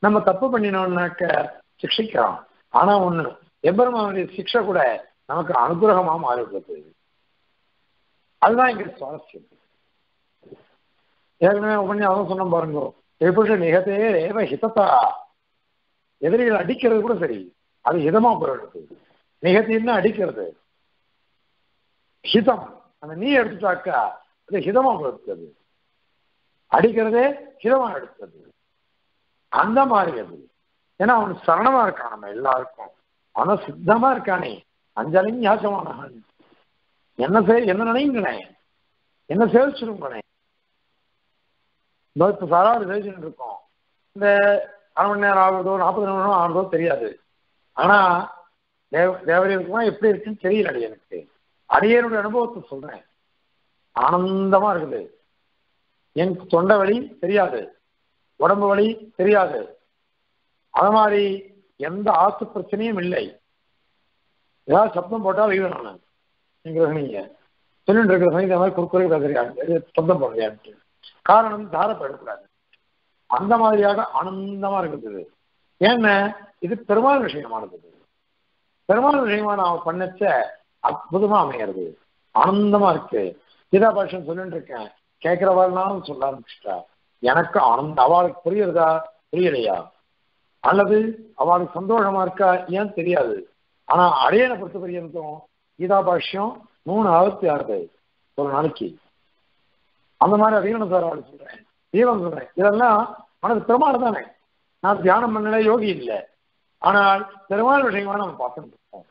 நம்ம தப்பு பண்ணினோம்னாக்க சிக்ஷிக்கிறோம். ஆனா ஒண்ணு எம்பெருமானுடைய சிக்ஷை கூட நமக்கு அனுகிரகமா மாறுபடுது அதுதான் இங்க சுவாரஸ்யம். ஏற்கனவே உபன்யாசம் சொன்ன பாருங்க. எப்படி நிகத்தே ஏவ ஹிதத்தா. எதிரிகள் அடிக்கிறது கூட சரி. அது ஹிதமா போயிடுது. நிகத்தின்னு அடிக்கிறது? ஹிதம். அந்த நீ எடுத்துட்டாக்கா அது ஹிதமா போயிடுது அடிக்கிறதே ஹிதமா எடுத்தது. அந்த மாதிரி அது. ஏன்னா அவன் சரணமா இருக்கான் நம்ம எல்லாருக்கும். அவன் சித்தமா இருக்கானே. அஞ்சலிங் ஞாசமான என்ன செய் என்ன நினைங்களேன் என்ன சேவிச்சிருங்களேன் இதோ இப்ப சாராவது சேவிச்சுட்டு இருக்கோம். இந்த அரை மணி நேரம் ஆகுதோ நாற்பது நிமிடம் ஆகுதோ தெரியாது. ஆனா தேவ தேவரியலுக்குமா எப்படி இருக்குன்னு தெரியல அடி எனக்கு. அடியனுடைய அனுபவத்தை சொல்றேன். ஆனந்தமா இருக்குது. எனக்கு தொண்டை வலி தெரியாது. உடம்பு வலி தெரியாது. அது மாதிரி எந்த ஆத்து பிரச்சனையும் இல்லை. ஏதாவது சப்தம் போட்டா வைவேன் நான் நீங்கள் நீங்க சொல்லிட்டு இருக்கிற சமயத்தை மாதிரி குறுக்குறை கதறியாங்க சப்தம் போடுறியான்ட்டு காரணம் தாரப்படக்கூடாது அந்த மாதிரியாக ஆனந்தமா இருக்குது ஏன்னா இது பெருமாள் விஷயமானது. பெருமாள் விஷயமா நான் பண்ணச்ச அற்புதமா அமையிறது. ஆனந்தமா இருக்கு. கீதா பாஷன் சொல்லிட்டு இருக்கேன். கேட்கிறவாள்னாலும் சொல்ல ஆரம்பிச்சிட்டா. எனக்கு ஆனந்த அவளுக்கு புரியுறதா? புரியலையா? அல்லது அவளுக்கு சந்தோஷமா இருக்கா? ஏன் தெரியாது. ஆனா அடையனை பொறுத்த பரியந்தம் கீதா பாஷ்யம் மூணு ஆயிரத்தி ஆறு ஒரு நாளைக்கு. அந்த மாதிரி அதிகம் சார் அவளுக்கு சொல்றேன். தீபம் சொல்றேன். இதெல்லாம் மனது பெருமாள் தானே. நான் தியானம் பண்ணல யோகி இல்லை. ஆனால் பெருமாள் விஷயமா நம்ம பார்த்துட்டு இருக்கோம்.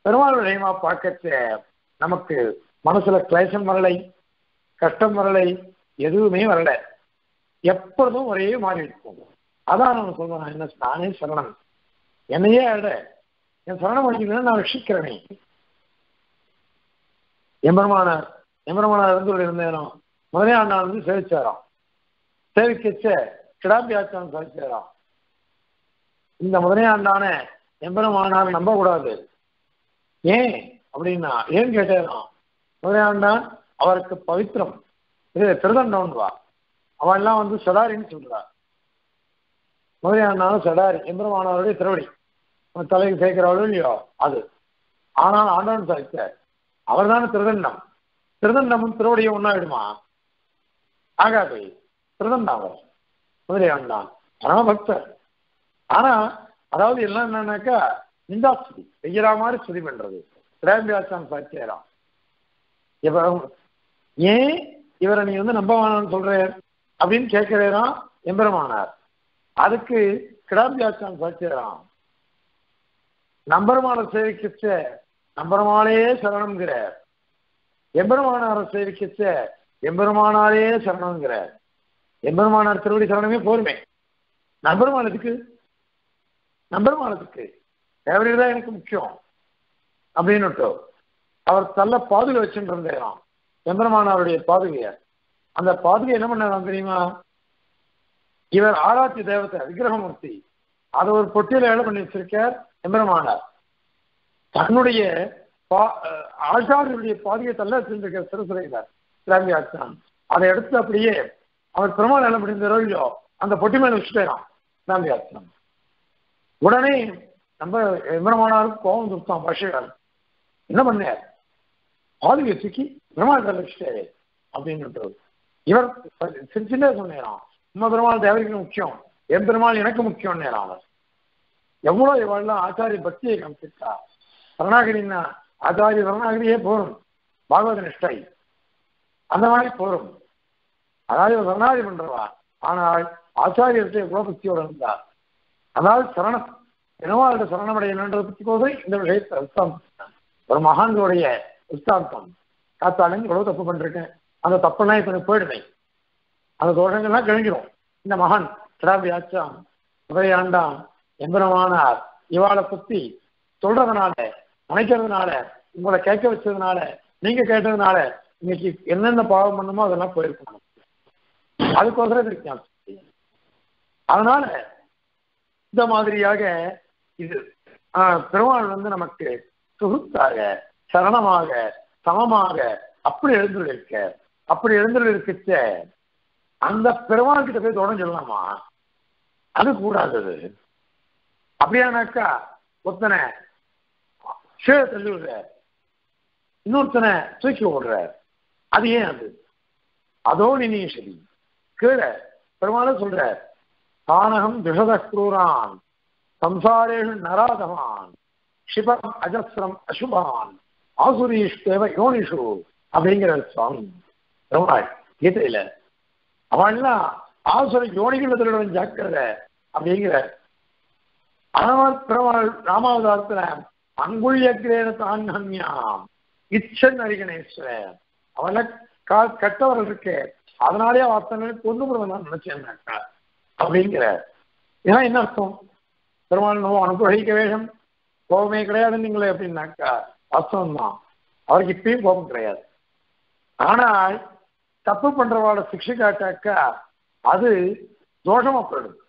பெருமாள் விஷயமா பார்க்க நமக்கு மனசுல கிளேசம் வரலை கஷ்டம் வரலை எதுவுமே வரலை. எப்பொழுதும் ஒரே மாறி இருக்கும். அதான் நான் சொல்றேன் என்ன நானே சரணன் என்னையே அட என் சரணம் அடிக்கிறேன் நான் ரட்சிக்கிறேனே. எம்பெருமானார் எம்பெருமானார் இருந்து இருந்தேனும் முதலே ஆண்டாள் வந்து சேவிச்சாராம். சேவிக்கச்ச கிடாம்பி ஆச்சாரம் சேவிச்சாராம் இந்த முதலே ஆண்டான எம்பெருமானார் நம்ப கூடாது ஏன் அப்படின்னா ஏன் கேட்டேன் முதலே ஆண்டான் அவருக்கு பவித்திரம். இது திருதண்டம் வா அவன் எல்லாம் வந்து சடாரின்னு சொல்றா. முதலியானாலும் சடாரி எம்பெருமானாருடைய திருவடி தலைக்கு சேர்க்கிறவளோ இல்லையோ அது. ஆனால் ஆண்டவன் சாதித்த அவர் தானே திருதண்டம். திருதண்டமும் திருவடியும் ஒன்னாயிடுமா ஆகாது. திருதண்டம் அவர். முதலியான் தான் பரமபக்தர். ஆனா அதாவது எல்லாம் என்னன்னாக்கா நிந்தாஸ்துதி செய்யற மாதிரி ஸ்துதி பண்றது. திரேம்பியாசான் சாட்சியரா இப்ப ஏன் இவரை நீ வந்து நம்ப வேணாம்னு சொல்ற? அப்படின்னு கேட்கிறேராம் எம்பெருமானார். அதுக்கு கிடாம்பியாச்சான் சாட்சியராம் நம்பருமான சேவிக்கிச்ச நம்பருமானே சரணம்ங்கிற எம்பெருமானார சேவிக்கிச்ச எம்பெருமானாரே சரணம்ங்கிற எம்பெருமானார் திருவடி சரணமே போருமே நம்பருமானத்துக்கு நம்பருமானத்துக்கு தேவரையில் தான் எனக்கு முக்கியம். அப்படின்னுட்டோ. அவர் தள்ள பாதுகை வச்சுட்டு இருந்தாராம். எம்பெருமானாருடைய பாதுகையை. அந்த பாதுகை என்ன பண்ணலாம் தெரியுமா? இவர் ஆராய்ச்சி தேவத்தை விக்கிரகமூர்த்தி. அதை ஒரு பொட்டியில ஏழை பண்ணி வச்சிருக்கார் எம்பெருமானார். தன்னுடைய ஆச்சாரியருடைய பாதியை தள்ள வச்சிருந்திருக்கார் சிறுசுரையில இஸ்லாமிய ஆச்சான் அதை எடுத்து அப்படியே அவர் பெருமாள் என்ன பண்ணியிருந்தாரோ இல்லையோ அந்த பொட்டி மேல வச்சுட்டாராம் இஸ்லாமிய ஆச்சான் உடனே நம்ம எம்பெருமானாருக்கு கோபம் கொடுத்தான் பாஷையால் என்ன பண்ணார்? பாதியை தூக்கி பெருமாள் தள்ள வச்சுட்டாரு அப்படின்னு இவர் சிரிச்சுட்டே சொன்னாராம் உம்ம பெருமாள் தேவருக்கு முக்கியம். என் பெருமாள் எனக்கு முக்கியம் நேரம் அவர். எவ்வளவு இவெல்லாம் ஆச்சாரிய பக்தியை காமிச்சிருக்கா? சரணாகிரின்னா ஆச்சாரிய சரணாகிரியே போரும். பாகவத நிஷ்டை. அந்த மாதிரி போரும். அதாவது சரணாகி பண்றவா? ஆனால் ஆச்சாரியர்கிட்ட எவ்வளவு பக்தியோடு இருந்தார் அதாவது சரணம் பெருமாளுடைய சரணமடையணுன்றதை பற்றி போது இந்த விஷயத்தை உத்தாந்தம் ஒரு மகான்களுடைய உத்தாந்தம். காத்தாலும் இவ்வளவு தப்பு பண்ணிருக்கேன். அந்த தப்புனா இப்ப எனக்கு போயிடுவேன் அந்த தோஷங்கள்லாம் கிழங்கிடும் இந்த மகன் கிடாபி ஆச்சாம் உதயாண்டாம் எம்பெருமானார் இவாளை பத்தி சொல்றதுனால நினைக்கிறதுனால உங்களை கேட்க வச்சதுனால நீங்க கேட்டதுனால இன்னைக்கு என்னென்ன பாவம் பண்ணுமோ அதெல்லாம் போயிருக்கணும் அதுக்கோசரம் இருக்கு அதனால இந்த மாதிரியாக இது பெருமாள் வந்து நமக்கு சுகுத்தாக சரணமாக சமமாக அப்படி எழுந்துள்ளிருக்க அப்படி எழுந்துள்ளிருக்கச்ச அந்த பெருமாள் கிட்ட போய் தொடர்ந்து சொல்லலாமா? அது கூடாதது. அப்படியானாக்கா ஒருத்தனை கீழே தள்ளி விடுற இன்னொருத்தனை தூக்கி விடுற அது ஏன் அது? அதோ நினையும் சரி கீழே பெருமாளும் சொல்ற தானகம் விஷத குரூரான் சம்சாரேஷு நராதவான் ஷிபம் அஜஸ்ரம் அசுபான் ஆசுரீஷ்டேவ யோனிஷு அப்படிங்கிற சுவாமி பெருமாள் கீதையில அவன்லாம் ஆசுர யோனிகள் திருடன் ஜாக்கிரத அப்படிங்கிற. ஆனால் பெருமாள் ராமாவதாரத்துல அங்குள்யக்கிரேன தான்யாம் இச்சன் அரிகணேஸ்வர. அவன கெட்டவர்கள் இருக்கு அதனாலே அத்தனை கொண்டு விடுவதான் நினைச்சேன்னாக்கா அப்படிங்கிற. ஏன்னா என்ன அர்த்தம்? பெருமாள் நோ அனுகிரகிக்க வேஷம் கோபமே கிடையாது நீங்களே அப்படின்னாக்கா அர்த்தம் தான் அவருக்கு இப்பயும் கோபம் கிடையாது. ஆனால் தப்பு பண்றவாட சிக்ஷை காட்டாக்கா அது தோஷமா போயிடும்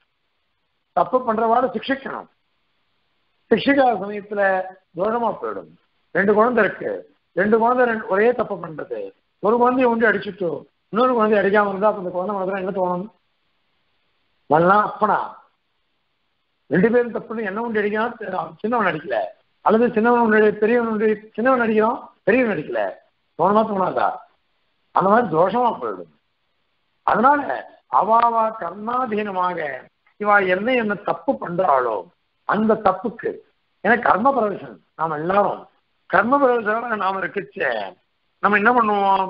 தப்பு பண்றவாட சிக்ஷிக்கணும் சிக்ஷிக்காத சமயத்துல தோஷமா போயிடும் ரெண்டு குழந்தை இருக்கு. ரெண்டு குழந்தை ரெண்டு ஒரே தப்பு பண்றது. ஒரு குழந்தைய ஒன்று அடிச்சுட்டு இன்னொரு குழந்தைய அடிக்காம இருந்தா அப்ப இந்த குழந்தை மனசுல என்ன தோணும்? வரலாம் அப்பனா. ரெண்டு பேரும் தப்புன்னு என்ன ஒன்று அடிக்கிறான் சின்னவன் அடிக்கல. அல்லது சின்னவன் ஒன்று பெரியவன் ஒன்று சின்னவன் அடிக்கிறான் பெரியவன் அடிக்கல. தோணமா தோணாதா? அந்த மாதிரி தோஷமா போயிடும் அதனால அவாவா கர்மாதீனமாக இவா என்ன என்ன தப்பு பண்றாளோ அந்த தப்புக்கு ஏன்னா கர்ம பிரவேசம் நாம் எல்லாரும் கர்ம பிரவேசம் நாம இருக்குச்ச நம்ம என்ன பண்ணுவோம்?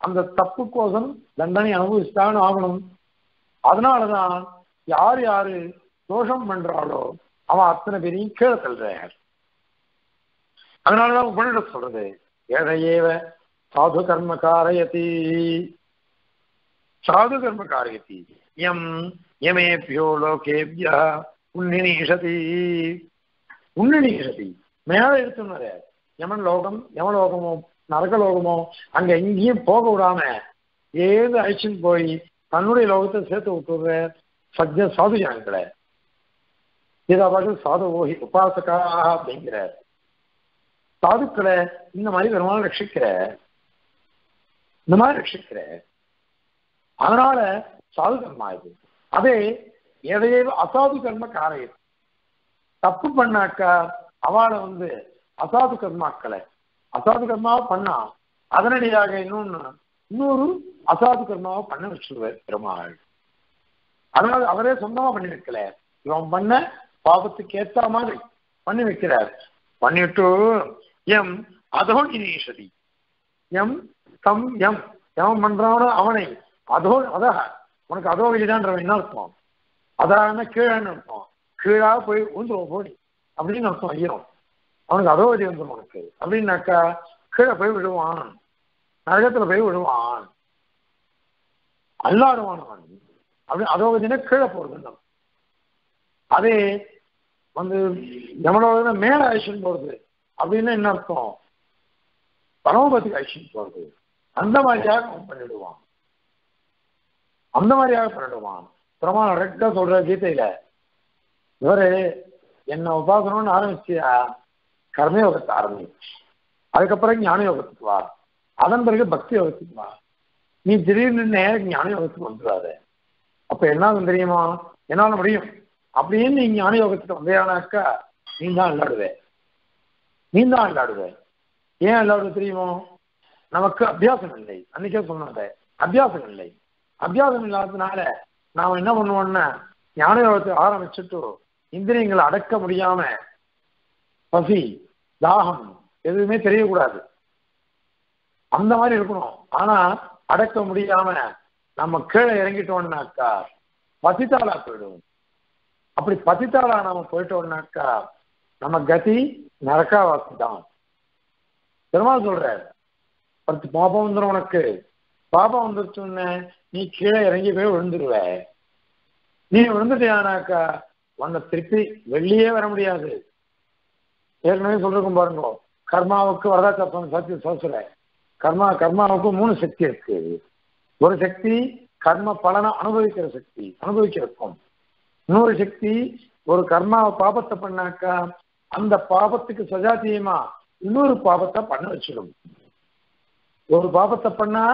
அந்த தப்புக்கோசம் தண்டனை அனுபவிச்சுதான் ஆகணும். அதனாலதான் யார் யாரு தோஷம் பண்றாளோ அவன் அத்தனை பேரையும் கீழே தள்ளுறார் அதனாலதான் உபனிடம் சொல்றது ஏழையேவ சாது கர்ம காரயதி சாது கர்ம காரயதி எம் யமேபியோ லோகேபியா உன்னினீஷதி உன்னினீஷதி மேல எடுத்துனாரு யமன் லோகம் யமலோகமோ நரகலோகமோ அங்க எங்கேயும் போக விடாம ஏது அழிச்சுன்னு போய் தன்னுடைய லோகத்தை சேர்த்து விட்டுற சஜ்ஜ சாது ஜனங்களை இதாவது சாது ஓகி உபாசகா அப்படிங்கிறார். சாதுக்களை இந்த மாதிரி பெருமாள் ரட்சிக்கிற இந்த மாதிரி ரட்சிக்கிற அதனால சாது கர்மா இது அதே எதையே அசாது கர்ம காரையம் தப்பு பண்ணாக்கா அவளை வந்து அசாது கர்மாக்களை அசாது கர்மாவை பண்ணா அதனடியாக இன்னொன்னு இன்னொரு அசாது கர்மாவை பண்ண வச்சிருவார் பெருமாள். அதனால அவரே சொந்தமா பண்ணி வைக்கல. இவன் பண்ண பாவத்துக்கு ஏத்த மாதிரி பண்ணி வைக்கிறார். பண்ணிட்டு எம் அதோ இனீஷதி எம் தம் எம் எவன் பண்றானோ அவனை. அதோ அத உனக்கு அதோ வெளிதான்றவன் என்ன அர்த்தம்? அதான கீழன்னு அர்த்தம்? கீழா போய் ஊந்துருவோம் போடி. அப்படின்னு அர்த்தம் ஐயோ. அவனுக்கு அதோ வழி வந்துடும் உனக்கு. அப்படின்னாக்கா கீழே போய் விடுவான். நரகத்துல போய் விடுவான். அல்லாடுவான் அவன். அப்படி அதோ வழினா கீழே போறது அதே வந்து யமனோட மேல ஆயிஷன் போறது. அப்படின்னு என்ன அர்த்தம்? பரமபதி ஆயிஷன் போறது. அந்த மாதிரியாக அவன் பண்ணிடுவான். அந்த மாதிரியாக பண்ணிடுவான். பிரமாணம் கரெக்டா சொல்ற கீதையில இவரு என்ன உபாசனம்னு ஆரம்பிச்சியா கர்மயோகத்தை ஆரம்பிச்சு. அதுக்கப்புறம் ஞான யோகத்துக்கு வா. அதன் பிறகு பக்தி யோகத்துக்கு வா. நீ திடீர்னு நேரம் ஞான யோகத்துக்கு வந்துடாது. அப்ப என்ன தெரியுமா? என்னால முடியும். அப்படின்னு நீ ஞான யோகத்துக்கு வந்தேனாக்கா நீ தான் விளையாடுவே நீ தான் விளையாடுவே ஏன் விளையாடுவ தெரியுமோ? நமக்கு அபியாசம் இல்லை. அன்னைக்கே சொன்னது அபியாசம் இல்லை. அபியாசம் இல்லாததுனால நாம் என்ன பண்ணுவோம்னா ஞான யோகத்தை ஆரம்பிச்சுட்டு இந்திரியங்களை அடக்க முடியாம பசி தாகம் எதுவுமே தெரியக்கூடாது. அந்த மாதிரி இருக்கணும். ஆனா அடக்க முடியாம நம்ம கீழே இறங்கிட்டோம்னாக்கா பசித்தாளா போயிடும். அப்படி பசித்தாளா நம்ம போயிட்டோம்னாக்கா நம்ம கதி நரக்காவாசி தான் பெருமாள் சொல்ற பத்து பாபம் வந்துடும் உனக்கு. பாபம் வந்துருச்சுன்னு நீ கீழே இறங்கி போய் விழுந்துருவ. நீ விழுந்துட்டியானாக்கா உன்னை திருப்பி வெளியே வர முடியாது. ஏற்கனவே சொல்லிருக்கும் பாருங்க கர்மாவுக்கு வரதாச்சப்பம் சத்திய சோசுர கர்மா கர்மாவுக்கு மூணு சக்தி இருக்கு. ஒரு சக்தி கர்ம பலனை அனுபவிக்கிற சக்தி அனுபவிக்கிறக்கும் இன்னொரு சக்தி ஒரு கர்மாவை பாபத்தை பண்ணாக்கா அந்த பாபத்துக்கு சஜாத்தியமா இன்னொரு பாபத்தை பண்ண வச்சிடும். ஒரு பாபத்தை பண்ணா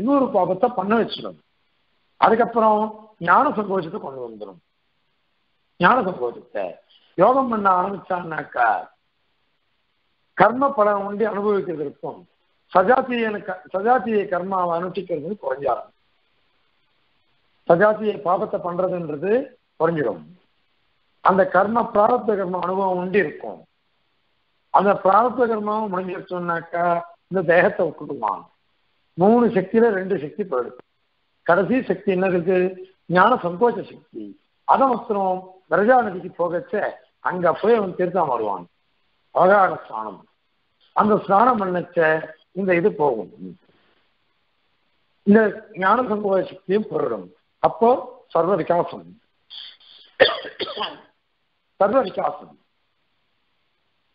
இன்னொரு பாபத்தை பண்ண வச்சிடும். அதுக்கப்புறம் ஞான சங்கோஷத்தை கொண்டு வந்துடும் ஞான சங்கோஷத்தை. யோகம் பண்ண ஆரம்பிச்சான்னாக்கா கர்ம பலன் உண்டி அனுபவிக்கிறதுக்கும் சஜாத்திய சஜாத்திய கர்மாவை அனுஷ்டிக்கிறது குறைஞ்சாரும் சஜாத்திய பாபத்தை பண்றதுன்றது குறைஞ்சிடும் அந்த கர்ம பிராரப்த கர்ம அனுபவம் உண்டு இருக்கும். அந்த பிராரப்த கர்மாவும் முடிஞ்சிருச்சோம்னாக்கா இந்த தேகத்தை விட்டுடுவான். மூணு சக்தியில ரெண்டு சக்தி போயிடுது கடைசி சக்தி என்ன இருக்கு? ஞான சங்கோச்ச சக்தி. அதை மாத்திரம் விரஜா நதிக்கு போகச்ச அங்க போய் அவன் தீர்த்தம் வருவான் அவகார ஸ்நானம். அந்த ஸ்நானம் பண்ணச்ச இந்த இது போகும். இந்த ஞான சங்கோச்ச சக்தியும் போயிடும். அப்போ சர்வ விகாசம். சர்வ விகாசம்.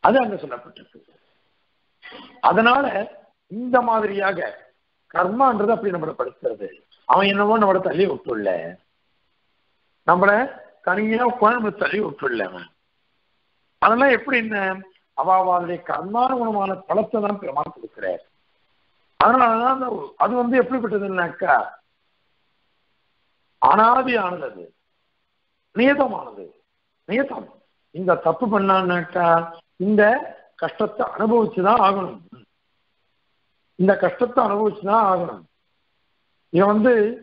அது அங்க சொல்லப்பட்டிருக்கு. அதனால இந்த மாதிரியாக கர்மான்றது அப்படி நம்மளை படுத்துறது. அவன் என்னவோ நம்மளை தள்ளி விட்டுள்ள. நம்மள தனியா குழம்பு தள்ளி விட்டுள்ள அவன். அதெல்லாம் எப்படி என்ன? அவாவாளுடைய கர்மானுகுணமான பழத்தை தான் பெருமாள் கொடுக்கிறார். அதனாலதான் அந்த அது வந்து எப்படிப்பட்டதுன்னாக்கா அனாதியானது அது நியதமானது நியதம். இந்த தப்பு பண்ணான்னாக்கா இந்த கஷ்டத்தை அனுபவிச்சுதான் ஆகணும். இந்த கஷ்டத்தை அனுபவிச்சுதான் ஆகணும். இவன் வந்து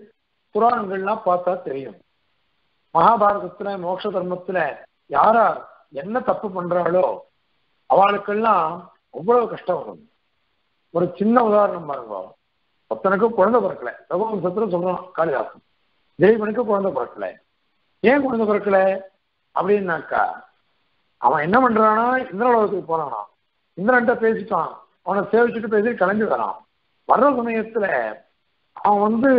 புராணங்கள்லாம் பார்த்தா தெரியும். மகாபாரதத்துல மோட்ச தர்மத்துல யாரா என்ன தப்பு பண்றாளோ அவளுக்கெல்லாம் அவ்வளவு கஷ்டம் வரும். ஒரு சின்ன உதாரணம் பாருங்க. ஒருத்தனுக்கு குழந்தை பிறக்கல. ரகுவம்சத்துல சொல்றான் காளிதாசன் ஜெய்வனுக்கு குழந்தை பிறக்கல. ஏன் குழந்தை பிறக்கல? அப்படின்னாக்கா அவன் என்ன பண்றானா இந்திரலோகத்துக்கு போறானா இந்திரன்ட்ட பேசிட்டான் அவனை சேவிச்சுட்டு பேசி கலைஞ்சு வரான். வர்ற சமயத்துல அவன் வந்து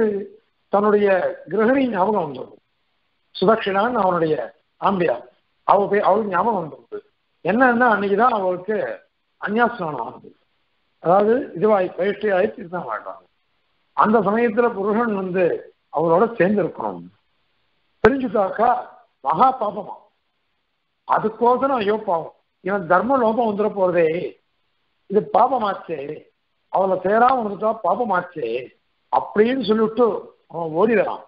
தன்னுடைய கிரகணி ஞாபகம் வந்துடும். சுதக்ஷினான் அவனுடைய ஆம்பியா அவ போய் அவளுக்கு ஞாபகம் வந்துடுது. என்னன்னா அன்னைக்குதான் அவளுக்கு அந்யாசனம் ஆகுது. அதாவது இதுவாய் பயிற்சி ஆகி திருத்தம் வாழ்றாங்க. அந்த சமயத்துல புருஷன் வந்து அவரோட சேர்ந்து இருக்கணும் தெரிஞ்சுட்டாக்கா மகா பாபமா? அதுக்கோசரம் ஐயோ பாவம். இவன் தர்ம லோபம் வந்துட போறதே. இது பாபமாச்சே. அவளை சேராம வந்துட்டா பாபமாச்சே. அப்படின்னு சொல்லிவிட்டு அவன் ஓடிடலாம்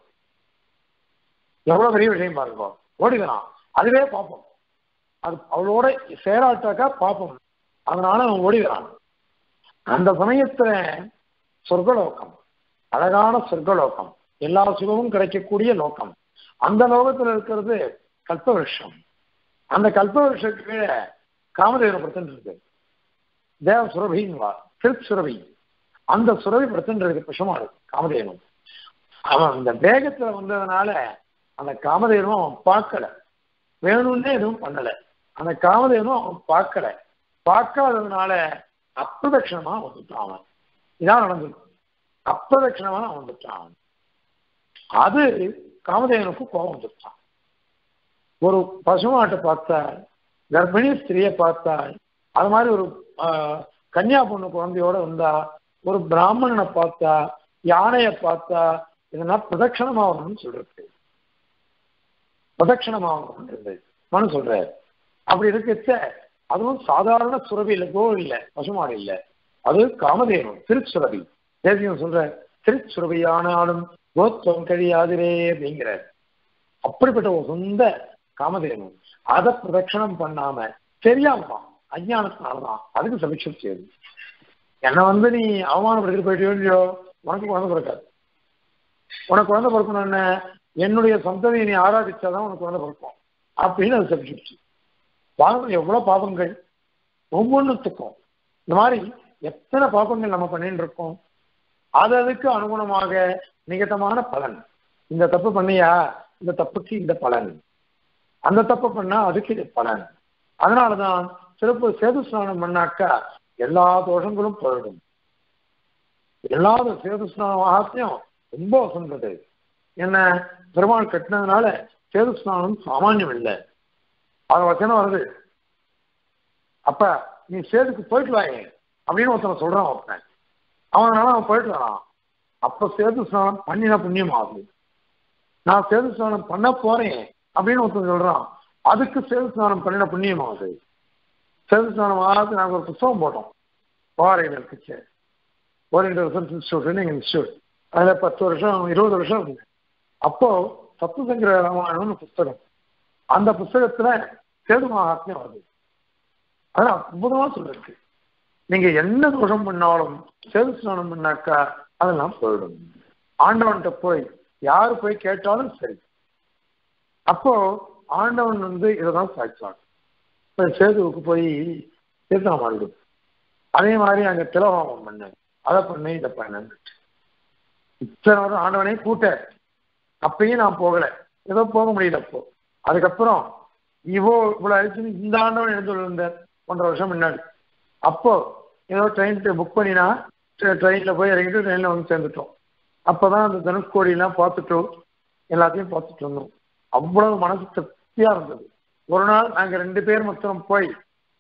எவ்வளவு பெரிய விஷயம் பாருங்க ஓடிடலாம் அதுவே பாப்போம் அது அவளோட சேராட்டாக்கா பாப்போம் அதனால அவன் ஓடிடலாம் அந்த சமயத்துல சொர்க்கலோகம். அழகான சொர்க்கலோகம். எல்லா சுகமும் கிடைக்கக்கூடிய லோகம். அந்த லோகத்துல இருக்கிறது கல்ப விஷம் அந்த கல்பவருஷத்துக்கு கீழே காமதேவனை படுத்துட்டு இருக்கு. தேவ சுரபின்வா திருப் சுரபி. அந்த சுரபி பிரச்சனை இருக்கு விஷமாடு காமதேவனும் அவன் அந்த வேகத்துல வந்ததுனால அந்த காமதேவனும் அவன் பார்க்கல. வேணும்னே எதுவும் பண்ணல. அந்த காமதேவனும் அவன் பார்க்கல. பார்க்காததுனால அப்பிரதட்சணமா வந்துட்டான் அவன். இதான் நடந்திருக்கு. அப்பிரதட்சணமா அவன் வந்துட்டான். அது காமதேவனுக்கு கோபம் வந்துட்டான் ஒரு பசுமாட்டை பார்த்தால் கர்ப்பிணி ஸ்திரியை பார்த்தால் அது மாதிரி ஒரு கன்னியா பொண்ணு குழந்தையோட வந்தா ஒரு பிராமணனை பார்த்தா யானையை பார்த்தா இதெல்லாம் பிரதட்சணமாகணும்னு சொல்றது. பிரதட்சணமாகணும்ன்றது மனு சொல்றாரு. அப்படி இருக்கச்ச அதுவும் சாதாரண சுரபி இல்லை கோ இல்லை பசுமாடு இல்லை. அது காமதேவன் திருச்சுரபி. தேசியம் சொல்ற திருச்சுரபியானாலும் கோத்துவம் கழியாதிரே அப்படிங்கிற அப்படிப்பட்ட ஒரு சொந்த காமதேவன் அதை பிரதட்சணம் பண்ணாம தெரியாம அஜானத்தினாலதான் அதுக்கு சமீட்சம் செய்யுது என்னை வந்து நீ அவமானப்படுத்திட்டு போயிட்டு இல்லையோ உனக்கு குழந்தை பிறக்காது. உனக்கு குழந்தை பிறக்கணும்னு என்னுடைய சந்ததியை நீ ஆராதிச்சாதான் உனக்கு குழந்தை பிறக்கும். அப்படின்னு அது சபிச்சிருச்சு வாங்க எவ்வளவு பாவங்கள். ஒவ்வொன்றுத்துக்கும் இந்த மாதிரி எத்தனை பாவங்கள் நம்ம பண்ணிட்டு இருக்கோம். அது அதுக்கு அனுகுணமாக நிகட்டமான பலன். இந்த தப்பு பண்ணியா? இந்த தப்புக்கு இந்த பலன். அந்த தப்பு பண்ணா அதுக்கு இது பலன். அதனாலதான் சிறப்பு சேது ஸ்நானம் பண்ணாக்கா எல்லா தோஷங்களும் போயிடும் எல்லா சேது ஸ்நானம் மகாத்தியம் ரொம்ப வசந்தது. என்ன பெருமாள் கட்டினதுனால சேது ஸ்நானம் சாமானியம் இல்லை. அது வச்சனம் வருது. அப்ப நீ சேதுக்கு போயிட்டு வாங்க அப்படின்னு ஒருத்தனை சொல்றான் ஒருத்தன். அவனால அவன் போயிட்டு வரான். அப்ப சேது ஸ்நானம் பண்ணின புண்ணியம் ஆகுது நான் சேது ஸ்நானம் பண்ண போறேன். அப்படின்னு ஒருத்தன் சொல்றான். அதுக்கு சேது ஸ்நானம் பண்ணின புண்ணியம் அது? சேது ஸ்நானம் ஆகாது நாங்கள் ஒரு புத்தகம் போட்டோம். ஓஆர்ஐல கிச்சே ஓரியன்டல் ரிசர்ச் இன்ஸ்டியூட் எங்கள் இன்ஸ்டியூட் அதில் பத்து வருஷம் இருபது வருஷம் இருந்தது. அப்போ சப்தசங்கர ராமாயணம்னு புஸ்தகம். அந்த புஸ்தகத்துல சேது மகாத்மியம் வருது. அதான் அற்புதமா சொல்லிருக்கு. நீங்க என்ன தோஷம் பண்ணாலும் சேது ஸ்நானம் பண்ணாக்கா அதெல்லாம் போயிடும். ஆண்டவன்கிட்ட போய் யாரு போய் கேட்டாலும் சரி. அப்போ ஆண்டவன் வந்து இதைதான் சாய்ச்சான். இப்போ சேதுவுக்கு போய் தீர்த்தம் ஆடுது அதே மாதிரி அங்க திலவாமம் பண்ணு அதை பண்ணு இதை பண்ணு இத்தனை வருடம் ஆண்டவனே கூட்ட அப்பயும் நான் போகல. ஏதோ போக முடியல அப்போ. அதுக்கப்புறம் இவோ இவ்வளவு அழிச்சு இந்த ஆண்டவன் எழுந்து இருந்தார் ஒன்றரை வருஷம் முன்னாடி. அப்போ ஏதோ ட்ரெயின் புக் பண்ணினா ட்ரெயின்ல போய் இறங்கிட்டு ட்ரெயின்ல வந்து சேர்ந்துட்டோம். அப்பதான் அந்த தனுஷ்கோடியெல்லாம் பார்த்துட்டோம். எல்லாத்தையும் பார்த்துட்டு வந்தோம். அவ்வளவு மனசு திருப்தியா இருந்தது. ஒரு நாள் நாங்க ரெண்டு பேர் மொத்தம் போய்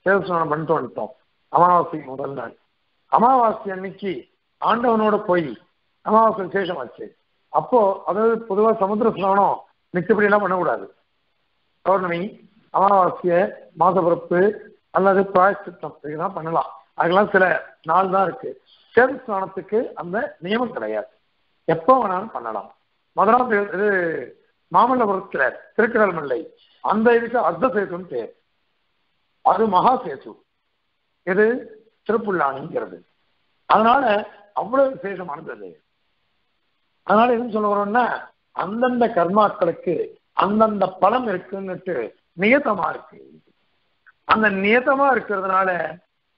தேவஸ்நானம் பண்ணிட்டு வந்துட்டோம் அமாவாசை முதல் நாள். அமாவாசை அன்னைக்கு ஆண்டவனோட போய் அமாவாசை விசேஷமாச்சு. அப்போ அதாவது பொதுவா சமுத்திர ஸ்நானம் மிச்சப்படி எல்லாம் பண்ணக்கூடாது. பௌர்ணமி அமாவாசைய மாசப்பிறப்பு அல்லது பிராயசித்தம் இதுதான் பண்ணலாம். அதுக்கெல்லாம் சில நாள் தான் இருக்கு. சேது ஸ்நானத்துக்கு அந்த நியமம் கிடையாது. எப்போ வேணாலும் பண்ணலாம். மதுராந்த இது மாமல்லபுரத்துல திருக்கடல்மல்லை அந்த இதுக்கு அர்த்த சேதுன்னு பேர் அது மகா சேது இது திருப்புல்லானிங்கிறது அதனால அவ்வளவு விசேஷமானது அதனால எதுன்னு சொல்ல வரோம்னா அந்தந்த கர்மாக்களுக்கு அந்தந்த பலம் இருக்குன்னுட்டு நியத்தமா இருக்கு. அந்த நியத்தமா இருக்கிறதுனால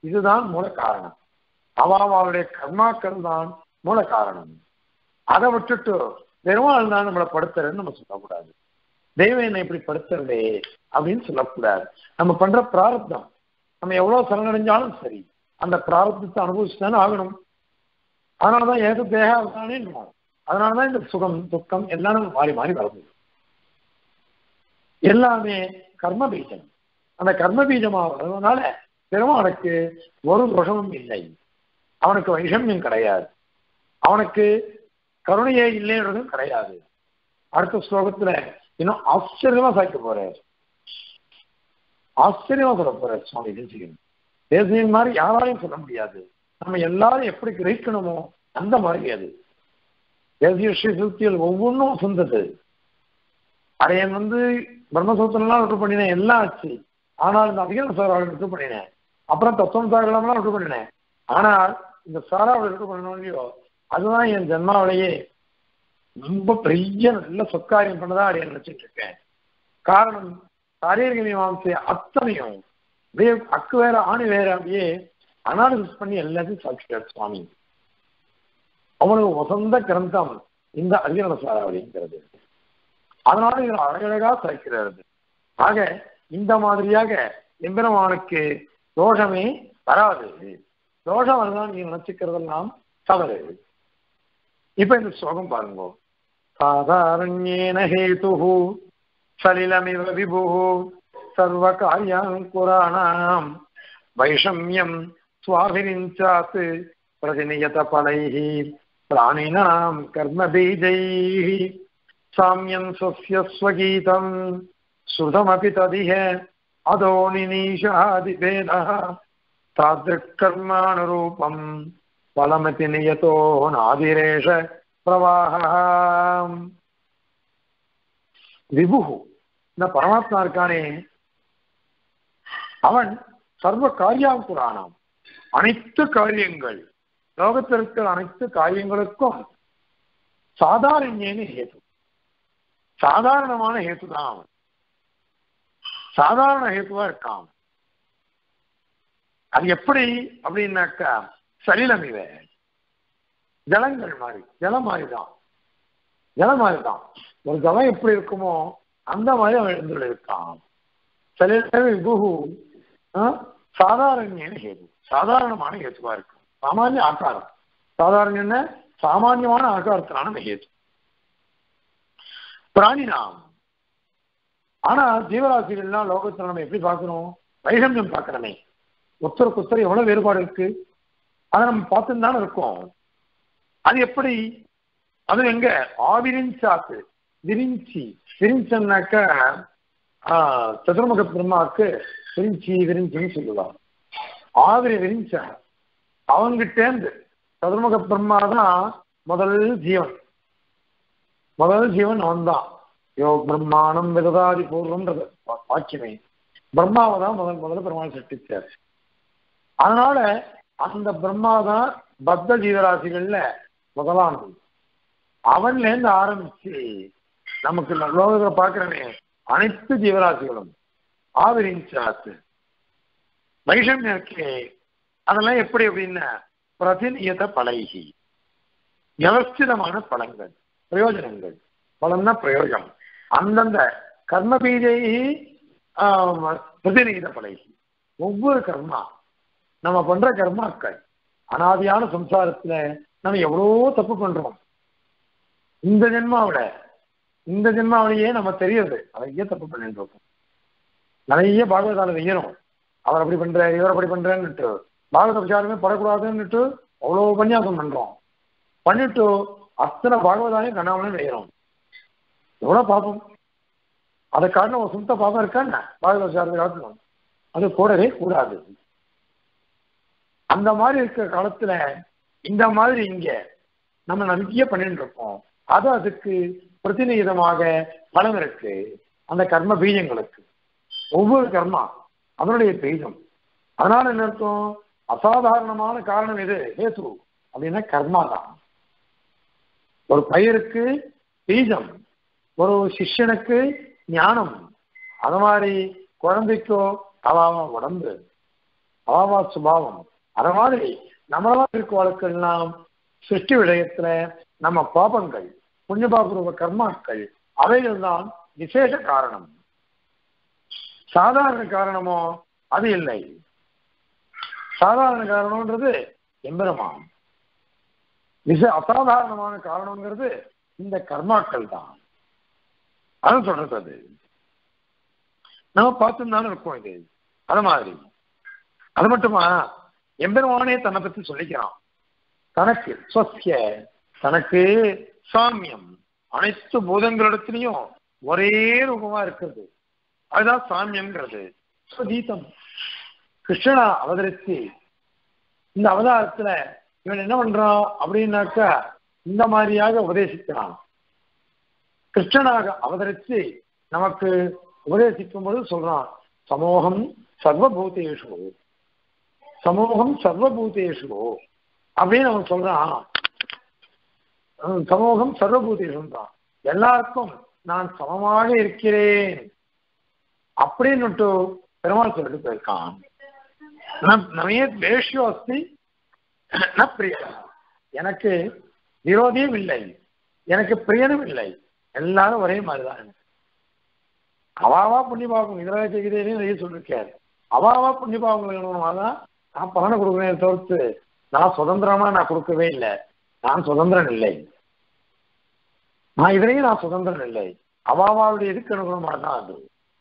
இதுதான் மூல காரணம். அவாவாவுடைய கர்மாக்கள் தான் மூல காரணம். அதை விட்டுட்டு பெருமாள் தான் நம்மளை படுத்துறன்னு நம்ம சொல்லக்கூடாது. தெய்வம் என்னை இப்படி படுத்துறதே அப்படின்னு சொல்லக்கூடாது. நம்ம பண்ற பிராரப்தம் நம்ம எவ்வளவு சரணடைஞ்சாலும் சரி அந்த பிராரப்தத்தை அனுபவிச்சுதானே ஆகணும். அதனாலதான் ஏக தேகாதானே அதனாலதான் இந்த சுகம் துக்கம் எல்லாமே மாறி மாறி வருது எல்லாமே கர்ம பீஜம் அந்த கர்ம பீஜமா வருவதனால பெருமானுக்கு ஒரு தோஷமும் இல்லை. அவனுக்கு வைஷமியம் கிடையாது. அவனுக்கு கருணையே இல்லைன்றதும் கிடையாது. அடுத்த ஸ்லோகத்துல இன்னும் ஆச்சரியமா சாய்க்க போறார். ஆச்சரியமா சொல்ல போறார் சுவாமி தேசிகன். தேசிகன் மாதிரி யாராலையும் சொல்ல முடியாது. நம்ம எல்லாரும் எப்படி கிரகிக்கணுமோ அந்த மாதிரி அது. தேசிய ஸ்ரீ சுத்தியல் ஒவ்வொன்றும் சொந்தது. அடையன் வந்து பிரம்மசூத்திரம்லாம் விட்டு பண்ணினேன் எல்லாம் ஆச்சு. ஆனால் இந்த அதிகார சாராவில் விட்டு பண்ணினேன். அப்புறம் தத்துவம் சாகலாம்லாம் விட்டு பண்ணினேன். ஆனால் இந்த சாராவில் விட்டு பண்ணணும் இல்லையோ அதுதான் என் ஜென்மாவிலேயே ரொம்ப பெரிய நல்ல சொக்காரியம் பண்ணதா அடைய நினைச்சிட்டு இருக்கேன். காரணம் சாரீரிக மீமாம்சை அத்தனையும் அப்படியே அக்கு வேற ஆணி வேற அப்படியே அனாலிசிஸ் பண்ணி எல்லாத்தையும் சாட்சிக்கிறார் சுவாமி. அவனுக்கு வசந்த கிரந்தம் இந்த அதிகரண சாராவளிங்கிறது அதனால இவர் அழகழகா சாய்க்கிறது ஆக இந்த மாதிரியாக எம்பெருமானுக்கு தோஷமே வராது. தோஷம் வருதான் நீ நினைச்சுக்கிறதெல்லாம் தவறு. இப்ப இந்த ஸ்லோகம் பாருங்க சாதாரண்யேன ஹேது சலிலமிவ விபு சர்வ காரியாங்குராணாம் வைஷமியம் சுவாபிரிஞ்சாத் பிரதிநியத பலைः பிராணினாம் கர்ம பீஜைः சாமியம் स्वस्य स्वगीतम् श्रुतमपि तदिह अधो निनीशादिभेदः तादृक्कर्मानुरूपम् फलमपि नियतो नादिरेष பிரவாக விபுகு இந்த பரமாத்மா இருக்கானே அவன் சர்வ காரியாங்குரானாம் அனைத்து காரியங்கள் லோகத்தில் இருக்கிற அனைத்து காரியங்களுக்கும் சாதாரண்யேன்னு ஹேது சாதாரணமான ஹேத்து தான் அவன் சாதாரண ஹேத்துவா இருக்கான் அது எப்படி அப்படின்னாக்கா சலிலம் இவ ஜலங்கள் மாதிரி ஜலம் மாதிரிதான். ஜலம் மாதிரி தான் ஒரு ஜலம் எப்படி இருக்குமோ அந்த மாதிரி அவன் எழுந்துள்ள இருக்கான் சலிலம் விபுகு சாதாரண்யேன ஹேது. சாதாரணமான ஹேத்துவா இருக்கும் சாமானிய ஆக்காரம் சாதாரண என்ன? சாமானியமான ஆகாரத்தினான ஹேது. பிராணினாம். ஆனா ஜீவராசிகள்லாம் லோகத்துல நம்ம எப்படி பார்க்கணும் வைஷமியம் பார்க்கணுமே ஒருத்தருக்கு ஒருத்தர் எவ்வளவு வேறுபாடு இருக்கு? அதை நம்ம பார்த்துன்னு தானே இருக்கோம். அது எப்படி? அது எங்க? ஆவிரிஞ்சாக்கு விரிஞ்சி. விரிஞ்சன்னாக்க சதுர்முக பிரம்மாவுக்கு விரிஞ்சி விரிஞ்சின்னு சொல்லுவாங்க. ஆவிரி விரிஞ்ச அவங்கிட்டேந்து சதுர்முக பிரம்மா தான் முதல் ஜீவன். முதல் ஜீவன் அவன் தான் யோ பிரம்மாணம் விததாதி பூர்வம்ன்றது வாக்கியமே. பிரம்மாவை தான் முதல் முதல்ல பெருமாள் சிருஷ்டிச்சார் அதனால அந்த பிரம்மா தான் பத்த ஜீவராசிகள்ல முதலானது அவன்ல இருந்து ஆரம்பிச்சு நமக்கு லோகத்துல பார்க்கிறவே அனைத்து ஜீவராசிகளும். ஆவிரிஞ்சாத்து வைஷமியம் இருக்கே அதெல்லாம் எப்படி அப்படின்னா பிரதிநியத பழகி வியவஸ்திதமான பலங்கள் பிரயோஜனங்கள். பலம்னா பிரயோஜனம். அந்தந்த கர்ம பீஜை பிரதிநிகித பழகி ஒவ்வொரு கர்மா நம்ம பண்ற கர்மாக்கள் அனாதியான சம்சாரத்துல நம்ம எவ்வளவோ தப்பு பண்றோம். இந்த ஜென்மாவில இந்த ஜென்மாவிலேயே நம்ம தெரியுது நிறைய தப்பு பண்ணிட்டு இருக்கோம். நிறைய பாகவதால வெய்யணும் அவர் அப்படி பண்றாரு இவர் அப்படி பண்றேன்னுட்டு பாகவத விசாரமே படக்கூடாதுன்னுட்டு அவ்வளவு உபன்யாசம் பண்றோம். பண்ணிட்டு அத்தனை பாகவதாலையும் கண்ணாமலையும் வெய்யறோம் எவ்வளவு பாப்போம் அதை காட்டின ஒரு சொந்த பாபம் இருக்கான்னு பாகவத விசாரத்தை காட்டணும் அது கூடவே கூடாது. அந்த மாதிரி இருக்கிற காலத்துல இந்த மாதிரி இங்க நம்ம நம்பிக்கையே பண்ணிட்டு இருக்கோம். அது அதுக்கு பிரதிநிதமாக பலம் இருக்கு. அந்த கர்ம பீஜங்களுக்கு. ஒவ்வொரு கர்மா அதனுடைய பீஜம். அதனால என்ன அர்த்தம்? அசாதாரணமான காரணம் எது? ஹேசு அப்படின்னா கர்மா தான். ஒரு பயிருக்கு பீஜம் ஒரு சிஷ்யனுக்கு ஞானம். அது மாதிரி குழந்தைக்கோ அவாவா உடம்பு அவாவா சுபாவம். அது மாதிரி நம்மளா இருக்க வாழ்க்கைலாம் சிருஷ்டி விடயத்துல நம்ம பாபங்கள் புண்ணியபாபுரவ கர்மாக்கள் அவைகள் தான் விசேஷ காரணம். சாதாரண காரணமோ அது இல்லை. சாதாரண காரணம்ன்றது எம்பெருமான். மிக அசாதாரணமான காரணங்கிறது இந்த கர்மாக்கள் தான். அது சொல்றது அது. நம்ம பார்த்து தானே இருக்கோம் இது. அது மாதிரி. அது மட்டுமா? எம்பெருமானே தன்னை பத்தி சொல்லிக்கிறான். தனக்கு சொசிய தனக்கு சாமியம். அனைத்து பூதங்களிடத்திலையும் ஒரே ரூபமா இருக்கிறது. அதுதான் சாமியம்ங்கிறது. ஸ்வதீதம் கிருஷ்ணனா அவதரித்து இந்த அவதாரத்துல இவன் என்ன பண்றான் அப்படின்னாக்கா இந்த மாதிரியாக உபதேசிக்கிறான். கிருஷ்ணனாக அவதரித்து நமக்கு உபதேசிக்கும் போது சொல்றான் சமூகம் சர்வபூதேஷு. சமூகம் சர்வபூதேஷு. அப்படின்னு அவன் சொல்றான். சமூகம் சர்வபூதேஷம் தான் எல்லாருக்கும் நான் சமமாக இருக்கிறேன். அப்படின்னுட்டு பெருமாள் சொல்லிட்டு போயிருக்கான். ந- நமே அஸ்தி ந பிரியா எனக்கு விரோதியும் இல்லை. எனக்கு பிரியனும் இல்லை. எல்லாரும் ஒரே மாதிரிதான். எனக்கு அவாவா புண்ணியபாவம் இதெல்லாம் செய்கிறேன்னு நிறைய சொல்லிருக்காரு அவாவா புண்ணியபாவங்கள் தான் நான் பலனை கொடுக்குறேன் தவிர்த்து நான் சுதந்திரமா நான் கொடுக்கவே இல்லை. நான் சுதந்திரன் இல்லை. நான் இதுலயும் நான் சுதந்திரன் இல்லை. அவாவாவுடைய எதுக்கு அனுகூலமாக தான் அது.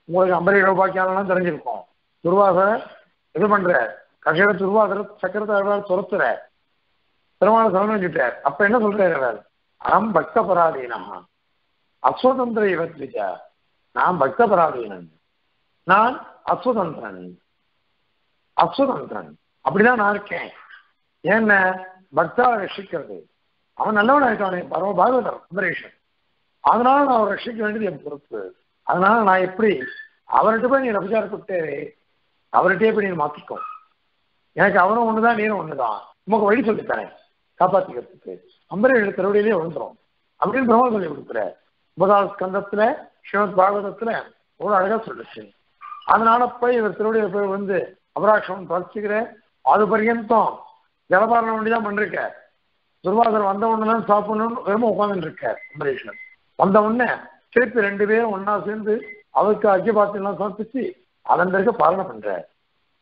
உங்களுக்கு அம்பரீட ரூபாய்க்காலாம் தெரிஞ்சிருக்கும். துருவாச இது பண்ற. கடைசியில துருவாசர சக்கரத்தை துரத்துற. பெருமான சரணஞ்சிட்டார் அப்ப என்ன சொல்றாரு அவர்? அகம் பக்த பராதீனம் அஸ்வதந்திர இவத்விஜா. நான் பக்த பராதீனன் நான் அஸ்வதந்திரன். அஸ்வதந்திரன். அப்படிதான் நான் இருக்கேன். ஏன்ன பக்தாவை ரட்சிக்கிறது அவன் நல்லவனா இருக்கானே பரம பாகவதர் அம்பரீஷன் அதனால நான் அவரை ரட்சிக்க வேண்டியது என் பொறுப்பு. அதனால நான் எப்படி அவர்கிட்ட போய் நீ ரபிச்சாரப்பட்டே அவர்கிட்டயே போய் நீ மாத்திக்கோ. எனக்கு அவனும் ஒண்ணுதான் நீரும் ஒண்ணுதான். உமக்கு வழி சொல்லித்தரேன் காப்பாத்திக்கிறதுக்கு. அம்பரீஷன் திருவடியிலே விழுந்துரும். அப்படின்னு பிரம்ம சொல்லி கொடுக்குற. ஒன்பதாவது ஸ்கந்தத்துல ஸ்ரீமத் பாகவதத்துல ஒரு அழகா சொல்லுச்சு. அதனால போய் இவர் திருவடியில போய் வந்து அபராட்சம் பறிச்சுக்கிறேன் அது பர்யந்தம். ஜலபாரணம் வேண்டி தான் பண்ணிருக்க. துர்வாசர் வந்த உடனே தான் சாப்பிடணும்னு வெறும் உட்காந்துட்டு இருக்க அம்பரீஷன். வந்த உடனே திருப்பி ரெண்டு பேரும் ஒன்னா சேர்ந்து அவருக்கு அஜிபாத்தியெல்லாம் சமர்ப்பிச்சு அதன் பிறகு பாலனை பண்ற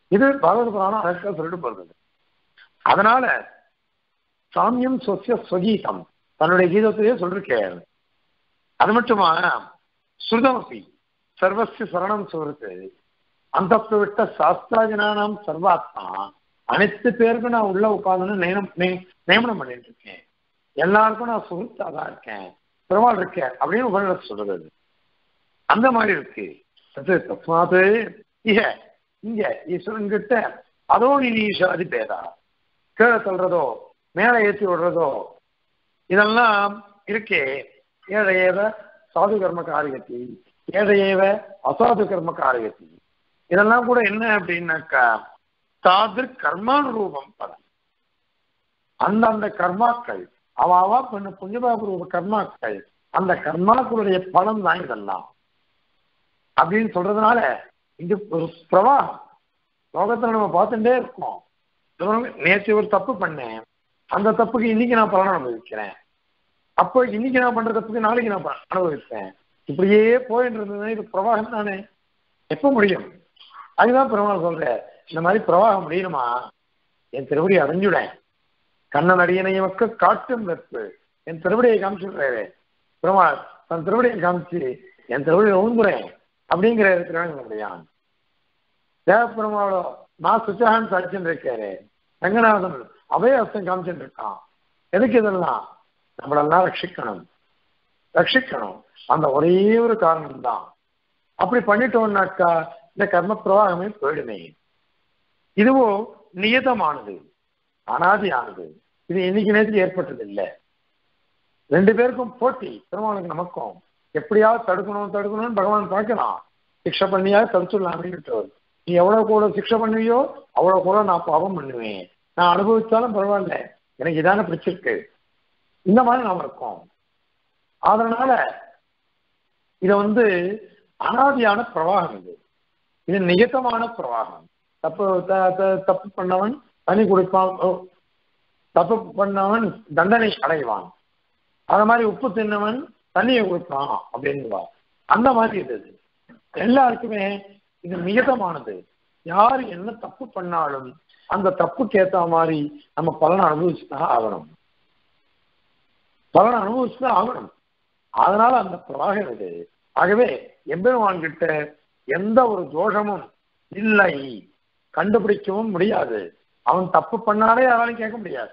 இது பகவத் புராணம் அழகா சொல்லிட்டு போறது. அதனால சாமியம் சொசிய ஸ்வகீதம். தன்னுடைய கீதத்திலேயே சொல்லிருக்கார். அது மட்டுமா? ஸ்ருதமபி. சர்வஸ்ய சரணம் சொல்றது. அந்த விட்ட சாஸ்திராஜனானாம் சர்வாத்மா. அனைத்து பேருக்கும் நான் உள்ள உட்காந்துன்னு நியமனம் நியமனம் பண்ணிட்டு இருக்கேன் எல்லாருக்கும் நான் சுகத்தா தான் இருக்கேன். பெருமாள் இருக்கேன் அப்படின்னு உபநிடத்து சொல்றது. அந்த மாதிரி இருக்கு. அது தஸ்மாது இக இங்க ஈஸ்வரன் கிட்ட அதோ நீ ஈஸ்வரதி பேதா. கீழே தள்ளுறதோ மேலே ஏற்றி விடுறதோ இதெல்லாம் இருக்கே. ஏழையேவ சாது கர்ம காரியத்தி. ஏழையேவ அசாது கர்ம காரியத்தி. இதெல்லாம் கூட என்ன அப்படின்னாக்கா தாதிர் கர்மானுரூபம் பலம் அந்தந்த கர்மாக்கள் அவாவா பண்ண புண்ணியபாபூர்வ கர்மாக்கள் அந்த கர்மாக்களுடைய பலம் தான் இதெல்லாம். அப்படின்னு சொல்றதுனால இது ஒரு பிரவாகம். லோகத்துல நம்ம பார்த்துட்டே இருக்கோம். நேற்று ஒரு தப்பு பண்ணேன். அந்த தப்புக்கு இன்னைக்கு நான் பலன் அனுபவிக்கிறேன். அப்போ இன்னைக்கு நான் பண்ற தப்புக்கு நாளைக்கு நான் ப- அனுபவிப்பேன். இப்படியே போயிட்டு இருந்ததுன்னா இது பிரவாகம் தானே. எப்ப முடியும்? அதுதான் பெருமாள் சொல்றேன் இந்த மாதிரி பிரவாகம் முடியணுமா? என் திருவடி அடைஞ்சுடேன் கண்ணன் அடியனையமக்க காட்டும் வெப்பு. என் திருவடியை காமிச்சுடுறாரு. பெருமாள் தன் திருவடியை காமிச்சு என் திருவடியை உழுந்துறேன் அப்படிங்கிற இருக்கிறவங்க முடியான் தேவப்பெருமாளோ நான் சுச்சகான் சாட்சின்னு இருக்காரு. ரங்கநாதன் அபயஹஸ்தம் காமிச்சுட்டு இருக்கான். எதுக்கு இதெல்லாம்? நம்மளெல்லாம் ரட்சிக்கணும். ரட்சிக்கணும். அந்த ஒரே ஒரு காரணம் தான் அப்படி பண்ணிட்டோம்னாக்கா இந்த கர்ம பிரவாகமே போயிடுமே. இதுவோ நியதமானது அனாதியானது. இது இன்னைக்கு நேற்று ஏற்பட்டது இல்லை. ரெண்டு பேருக்கும் போட்டி திருமாவளுக்கு நமக்கும். எப்படியாவது தடுக்கணும் தடுக்கணும்னு பகவான் பார்க்கலாம் சிக்ஷை பண்ணியாவது தடுத்துடலாம் அப்படின்ட்டு நீ எவ்வளவு கூட சிக்ஷை பண்ணுவியோ அவ்வளவு கூட நான் பாவம் பண்ணுவேன். நான் அனுபவித்தாலும் பரவாயில்ல. எனக்கு இதான பிடிச்சிருக்கு இந்த மாதிரி நாம இருக்கோம். அதனால இதை வந்து அனாதியான பிரவாகம் இது. இது நியத்தமான பிரவாகம். தப்பு த- த- தப்பு பண்ணவன் தனி கொடுப்பான். ஓ, தப்பு பண்ணவன் தண்டனை அடைவான். அந்த மாதிரி உப்பு தின்னவன் தண்ணியை கொடுப்பான் அப்படின்வார் அந்த மாதிரி இது. எல்லாருக்குமே இது மிகதமானது யார் என்ன தப்பு பண்ணாலும் அந்த தப்புக்கு ஏத்த மாதிரி நம்ம பலனை அனுபவிச்சுதான் ஆகணும். பலனை அனுபவிச்சுதான் ஆகணும். அதனால அந்த பிரவாகம் இது. ஆகவே எம்பெருமான் கிட்ட எந்த ஒரு தோஷமும் இல்லை. கண்டுபிடிக்கவும் முடியாது. அவன் தப்பு பண்ணாலே யாராலையும் கேட்க முடியாது.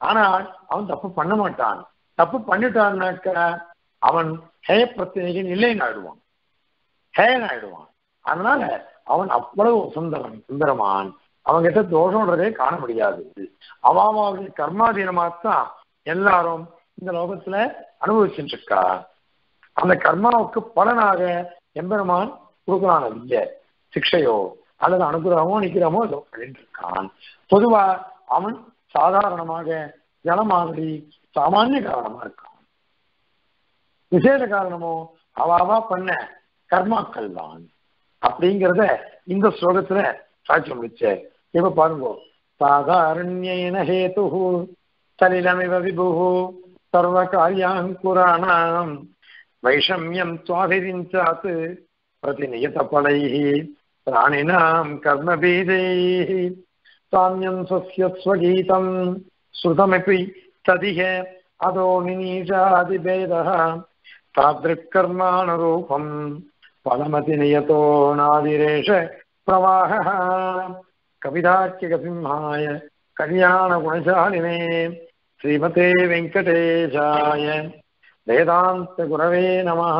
ஆனால் அவன் தப்பு பண்ண மாட்டான். தப்பு பண்ணிட்டான்னாக்க அவன் ஹேய பிரச்சனைகள் இல்லைன்னு ஆயிடுவான் ஹேன்னு ஆயிடுவான் அதனால அவன் அவ்வளவு சுந்தரன் சுந்தரமான். அவங்கிட்ட தோஷம்ன்றதே காண முடியாது. அவாவது கர்மாதீனமாக தான் எல்லாரும் இந்த லோகத்துல அனுபவிச்சுட்டு இருக்கா அந்த கர்மாவுக்கு பலனாக எம்பெருமான் கொடுக்குறான் இல்லை சிக்ஷையோ அல்லது அனுகிரகமோ நிக்கிறமோ இதோ இருக்கான் பொதுவா அவன் சாதாரணமாக ஜலமாகடி சாமானிய காரணமா இருக்கான். விசேஷ காரணமோ அவாவா பண்ண கர்மாக்கள் தான். அப்படிங்கிறத இந்த ஸ்லோகத்துல சாட்சி முடிச்ச. இப்ப பாருங்க. சாதாரண்யேன ஹேது சலிலமிவ விபு சர்வ காரியாங்குராணாம் வைஷமியம் சுவாபிரிஞ்சாத் பிரதிநியத பலைः प्राणिनाम् कर्मभेदैः साम्यम् स्वस्य स्वगीतम् श्रुतमपि तदिह अधो निनीशादिभेदः तादृक्कर्माणरूपम् फलमतिनियतो नादिरेश प्रवाहः कविदाख्यकसिंहाय कल्याणगुणशालिने श्रीमते वेङ्कटेशाय वेदान्तगुरवे नमः